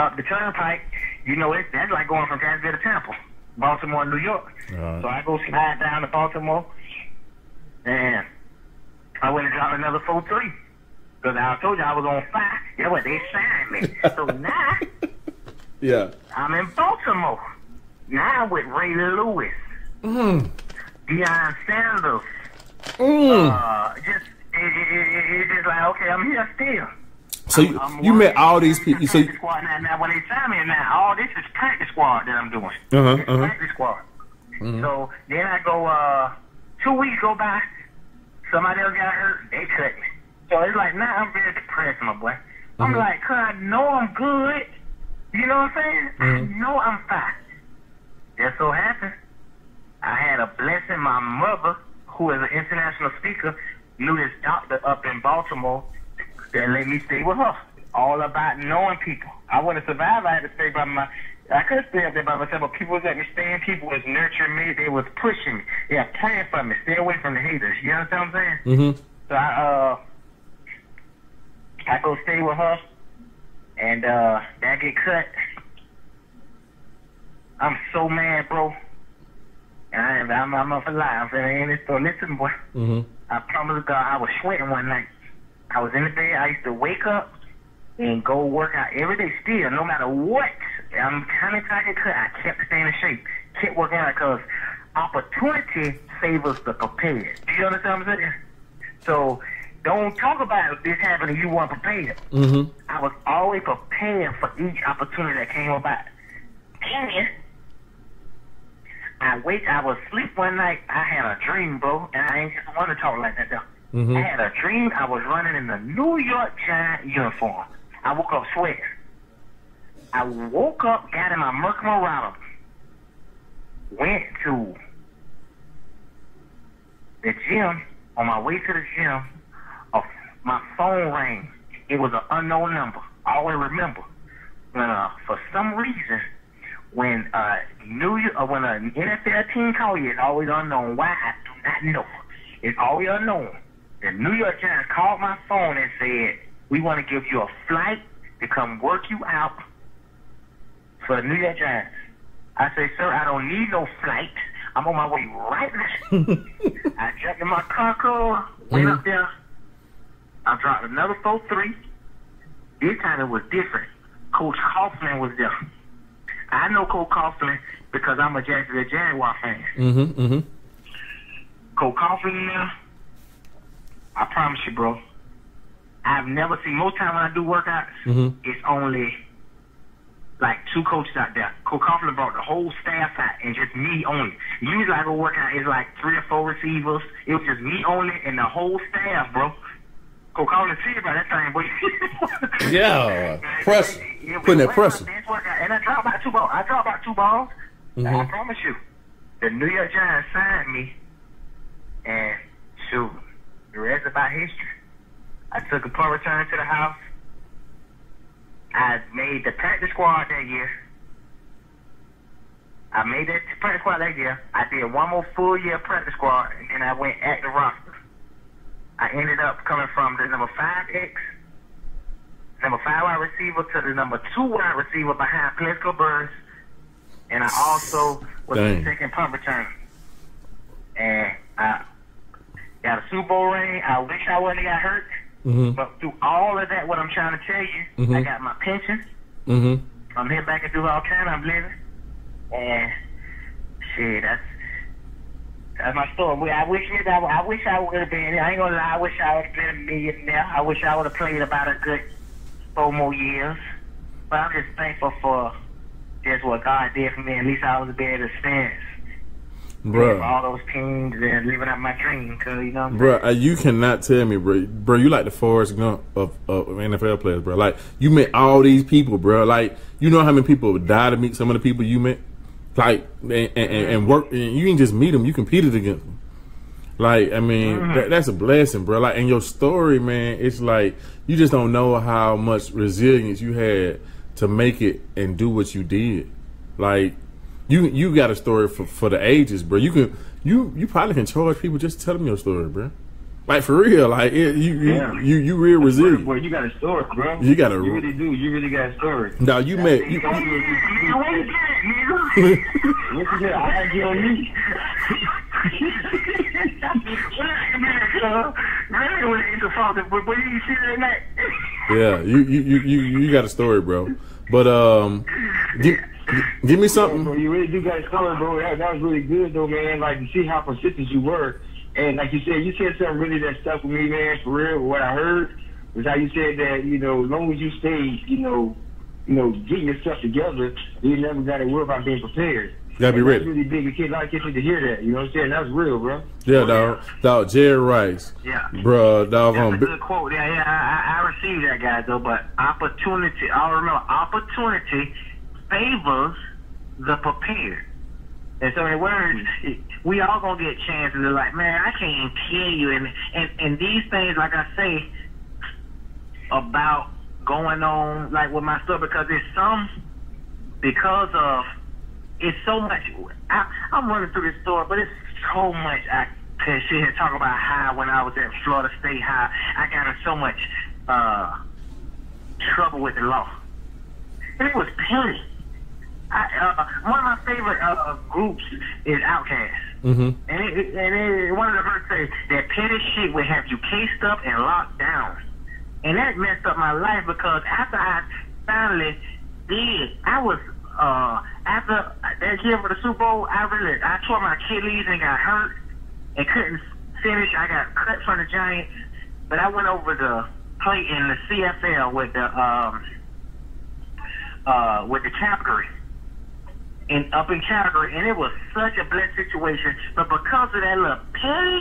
up the turnpike. You know, it that's like going from Jacksonville to Temple, Baltimore, New York. Alright. So I go slide down to Baltimore, and I went and dropped another four three. Because I told you I was on fire. Yeah, what they signed me. so now Yeah. I'm in Baltimore. Now with Ray Lewis, Mm. Deion Sanders. Mm. Uh, just it, it, it, it's just like okay, I'm here still. So you, I'm you met all these people. So you, squad now, now when they sign me now, all this is practice squad that I'm doing. Uh-huh, It's uh-huh. practice squad. So then I go. uh Two weeks go by. Somebody else got hurt. They cut me. So it's like now I'm very depressed, my boy. I'm Mm-hmm. like, cause I know I'm good. You know what I'm saying? Mm-hmm. I know I'm fine. Just so happened, I had a blessing. My mother, who is an international speaker, knew this doctor up in Baltimore that let me stay with her. All about knowing people. I wouldn't survive. I had to stay by my. I could stay up there by myself, but people was let me stay in. People was nurturing me. They was pushing me. They were praying for me. Stay away from the haters. You understand what I'm saying? Mm-hmm. So I uh I go stay with her and uh that get cut. I'm so mad, bro. And I I'm I'm up for life. And in this store, listen, boy. hmm I promise God I was sweating one night. I was in the bed, I used to wake up and go work out every day still, no matter what. I'm kind of tired cut. I kept staying in shape, kept working out because opportunity favors the prepared. Do you understand what I'm saying? So don't talk about this happening. You weren't prepared. hmm I was always prepared for each opportunity that came about. And I wake. I was asleep one night. I had a dream, bro, and I ain't just want to talk like that though. Mhm. I had a dream. I was running in the New York Giant uniform. I woke up sweating. I woke up, got in my Merc Morale, went to the gym. On my way to the gym, uh, my phone rang. It was an unknown number. I always remember. When, uh, for some reason, when uh, New York, uh, when an NFL team call you, it's always unknown. Why? I do not know. It's always unknown. The New York Giants called my phone and said, "We want to give you a flight to come work you out for the New York Giants." I said, "Sir, I don't need no flight. I'm on my way right now." I jumped in my car, car went up there. I dropped another four three. This time it was different. Coach Coughlin was there. I know Coach Coughlin because I'm a Jacksonville Jaguar fan. hmm hmm Coach Coughlin in there. I promise you, bro. I've never seen. Most time when I do workouts, Mhm. it's only like two coaches out there. Coach Coughlin brought the whole staff out and just me only. Usually I go work out, it's like three or four receivers. It was just me only and the whole staff, bro. Coughlin see about that thing, boy. Yeah. Press. Putting that pressure. And I dropped about two balls. I dropped about two balls. And I mm-hmm. promise you, the New York Giants signed me, and shoot, the rest about history. I took a punt return to the house. I made the practice squad that year. I made that practice squad that year. I did one more full year practice squad, and then I went at the roster. I ended up coming from the number five X, number five wide receiver to the number two wide receiver behind Plaxico Burress, and I also was Dang. the second punt returner. And I got a Super Bowl ring. I wish I wouldn't have got hurt, hmm but through all of that, what I'm trying to tell you, Mhm. I got my pension. hmm I'm here back and do all kind. I'm living, and shit, that's that's my story. I wish it, I, I wish I would have been. I ain't gonna lie. I wish I would have been a millionaire. I wish I would have played about a good four more years. But I'm just thankful for just what God did for me. At least I was able to for Bruh. all those teams and living out my dream. Cause you know, Bro, uh, you cannot tell me, bro. Bro, you like the Forrest Gump of, of NFL players, bro. Like you met all these people, bro. Like you know how many people would die to meet some of the people you met. Like and, and, and work, and you can just meet them. You competed against them. Like I mean, Mm-hmm. that, that's a blessing, bro. Like, and your story, man, it's like you just don't know how much resilience you had to make it and do what you did. Like, you you got a story for for the ages, bro. You can you you probably can charge people just to tell them your story, bro. Like for real, like it, you you, Yeah. you you real resilient. Boy, you got a story, bro. You got a- You really do. You really got a story. Now you met you, Man, where you get it, nigga? What you said? I got you on me. You yeah you you you you you got a story, bro. But um, give, give me Bro, something. you really do got a story, bro. That, that was really good, though, man. Like, to see how persistent you were. And like you said, you said something really that stuck with me, man, for real. What I heard was how you said that, you know, as long as you stay, you know, you know, getting yourself together, you never got to worry about being prepared. Gotta be ready. That's really big. A a lot of kids need to hear that. You know what I'm saying? That's real, bro. Yeah, dog, dog. Jerry Rice, Yeah. Bro, dog. That's a On good quote. Yeah, yeah, I, I received that guy though. But opportunity, I remember, opportunity favors the prepared. And so in words, we all gonna get chances. They're like, man, I can't even kill you. And and and these things, like I say, about going on like with my stuff because it's some because of it's so much. I, I'm running through this story, but it's so much. I could sit here and talk about how when I was at Florida State High, I got in so much uh, trouble with the law. It was petty. I, uh, one of my favorite uh, groups is Outkast. hmm And it, and it, one of the says that petty shit would have you cased up and locked down. And that messed up my life because after I finally did, I was uh after that year for the Super Bowl, I really I tore my Achilles and got hurt and couldn't finish. I got cut from the Giants, but I went over to play in the CFL with the um uh with the Calgary and up in Calgary, and it was such a blessed situation. But because of that little petty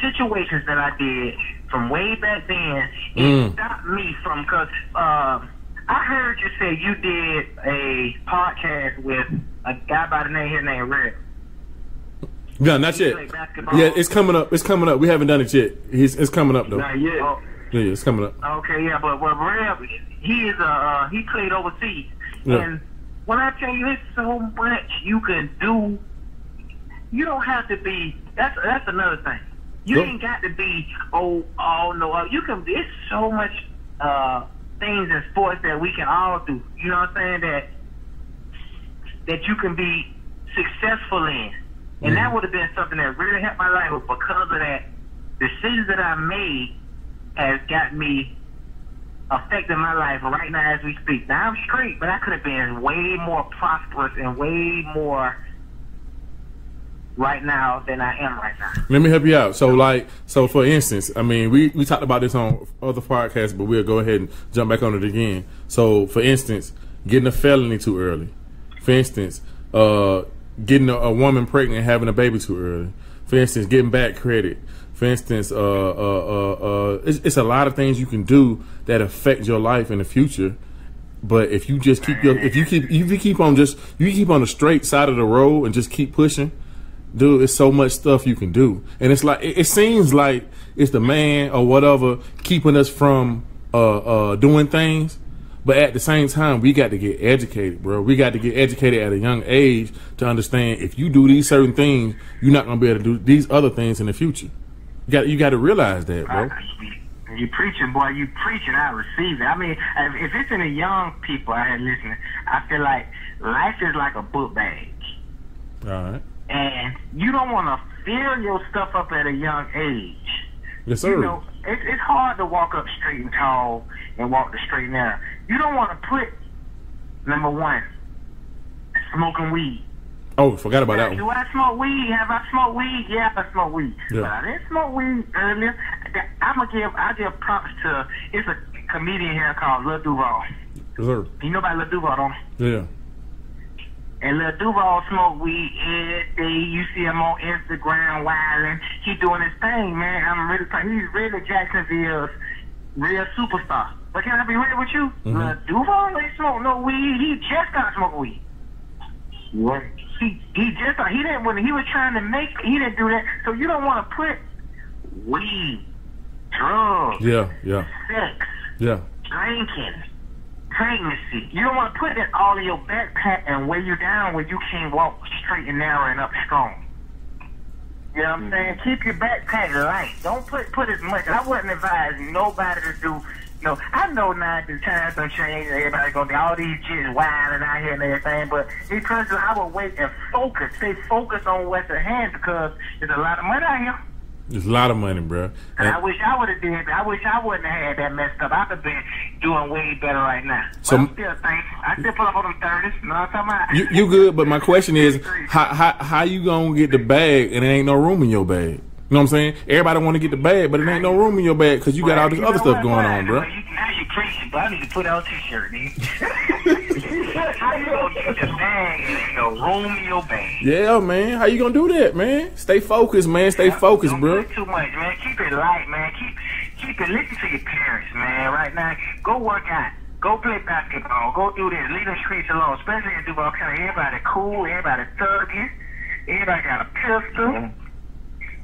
situations that I did from way back then, it Mm. stopped me from because uh, I heard you say you did a podcast with a guy by the name his name Red. No, not He yet. Yeah, it's coming up. It's coming up. We haven't done it yet. He's, it's coming up though. Not yet. Oh, Yeah, it's coming up. Okay, yeah, but but Rev, he is a uh, he played overseas, Yeah. and when I tell you, it's so much you can do. You don't have to be. That's that's another thing. You ain't got to be. Oh, oh no. uh, You can. It's so much uh, things in sports that we can all do. You know what I'm saying? That that you can be successful in, and that would have been something that really helped my life. But because of that decisions that I made has got me affecting my life right now as we speak. Now I'm straight, but I could have been way more prosperous and way more right now than I am right now. Let me help you out. So, like, so for instance, I mean, we, we talked about this on other podcasts, but we'll go ahead and jump back on it again. So, for instance, getting a felony too early. For instance, uh, getting a, a woman pregnant and having a baby too early. For instance, getting back credit. For instance, uh, uh, uh, uh, it's, it's a lot of things you can do that affect your life in the future. But if you just keep your, if you keep, if you keep on just, you keep on the straight side of the road and just keep pushing, dude, it's so much stuff you can do. And it's like, it, it seems like it's the man or whatever keeping us from, uh, uh, doing things. But at the same time, we got to get educated, bro. We got to get educated at a young age to understand if you do these certain things, you're not going to be able to do these other things in the future. You got, you got to realize that, bro. You preaching, boy. You preaching. I receive it. I mean, if, it's in the young people out here listening, I feel like life is like a book bag, All right. And you don't want to fill your stuff up at a young age. Yes, sir. You know, it's it's hard to walk up straight and tall and walk the straight and narrow. You don't want to put number one smoking weed. oh, forgot about that One. Do. I smoke weed? Have I smoked weed? Yeah, I smoke weed. Yeah. But I didn't smoke weed earlier. I'm gonna give I give props to it's a comedian here called Lil Duval. Yes, sir. You know about Lil Duval, don't you? Yeah. And Lil Duval smoke weed every day. You see him on Instagram wilding. He doing his thing, man. I'm really he's really Jacksonville's real superstar. But can I be real with you? Mhm. Lil Duval ain't smoke no weed. He just got smoke weed. What? He he just he didn't when he was trying to make he didn't do that. So you don't want to put weed, drugs, Yeah, yeah, sex, yeah. drinking, pregnancy. You don't want to put that all in your backpack and weigh you down where you can't walk straight and narrow and up strong. You know what I'm mm-hmm. saying? Keep your backpack light. Don't put put as much. I wouldn't advise nobody to do. No, I know now the times don't change. Everybody gonna be all these chicks wilding out here and everything. But personally, I would wait and focus. Stay focused on what's at hand because there's a lot of money out here. There's a lot of money, bro. And I wish I would have did. I wish I wouldn't have had that messed up. I could be doing way better right now. But So- I'm still think I still pull up on them thirties. You know what I'm talking about? you you good, but my question is, how how how you gonna get the bag and there ain't no room in your bag? You know what I'm saying? Everybody want to get the bag, but it ain't no room in your bag because you got all this other stuff going on, bro. You, now you're preaching, but I need to put out a t-shirt. How you gonna get the bag and ain't no room in your bag? Yeah, man. How you gonna do that, man? Stay focused, man. Stay focused, Don't bro. too much, man. Keep it light, man. Keep keep it. Listen to your parents, man. Right now, go work out. Go play basketball. Go do this. Leave the streets alone. Especially in Duval County. Everybody cool. Everybody thugging. Everybody got a pistol.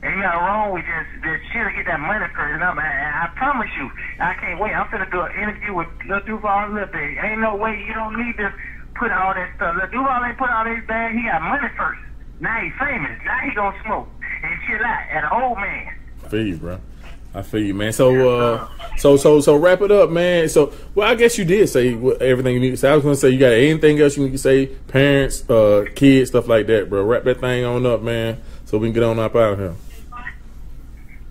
Ain't nothing wrong with just just chill get that money first. And I, I promise you, I can't wait. I'm finna do an interview with Lil Duval Lil Big. Ain't no way you don't need to put all that stuff. Lil Duval ain't put all his bag. He got money first. Now he famous. Now he gonna smoke and chill out at an old man. I feel you, bro. I feel you, man. So, uh, so, so, so, wrap it up, man. So, well, I guess you did say everything you need say. I was gonna say you got anything else you need to say, parents, uh, kids, stuff like that, bro. Wrap that thing on up, man, so we can get on up out of here.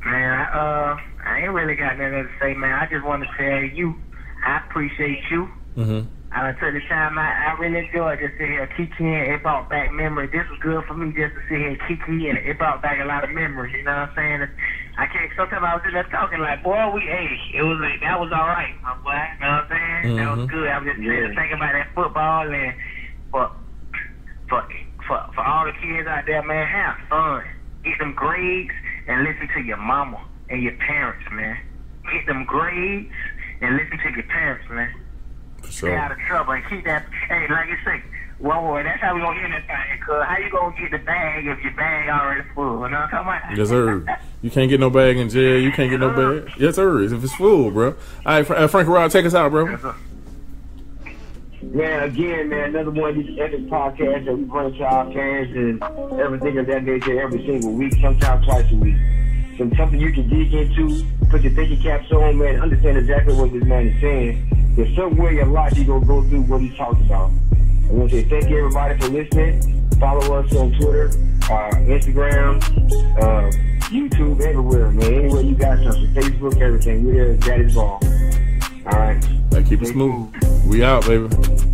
Man, I, uh, I ain't really got nothing to say, man. I just want to tell you, I appreciate you. Mm-hmm. I done took the time. I, I really enjoyed just sitting here kiki and it brought back memories. This was good for me just to sit here and kiki and it brought back a lot of memories. You know what I'm saying? I can't. Sometimes I was just there talking like, boy, we ate. It was like that was all right, my boy. You know what I'm saying? That was Mhm. good. I was just sitting thinking about that football and for for for for all the kids out there, man, have fun. Get them grades and listen to your mama and your parents, man. Get them grades and listen to your parents, man. For Stay out of trouble and keep that. Hey, like you say, well, boy, that's how we gonna end this thing. Cause how you gonna get the bag if your bag already full? You know what I'm talking about? Yes, sir. You can't get no bag in jail. You can't get no bag. Yes, sir. If it's full, bro. All right, uh, Frank Rod, take us out, bro. Yes, sir. Man, again, man, another one of these epic podcasts that we bring to our fans and everything of that nature every single week, sometimes twice a week. Some something you can dig into, put your thinking caps on, man, understand exactly what this man is saying. There's somewhere in your life you're gonna go through what he talks about. I want to say thank you everybody for listening. Follow us on Twitter, uh, Instagram, uh, YouTube, everywhere, man. Anywhere you got something, Facebook, everything. We're there, Daddy's Ball. All right. Hey, keep it smooth. We out, baby.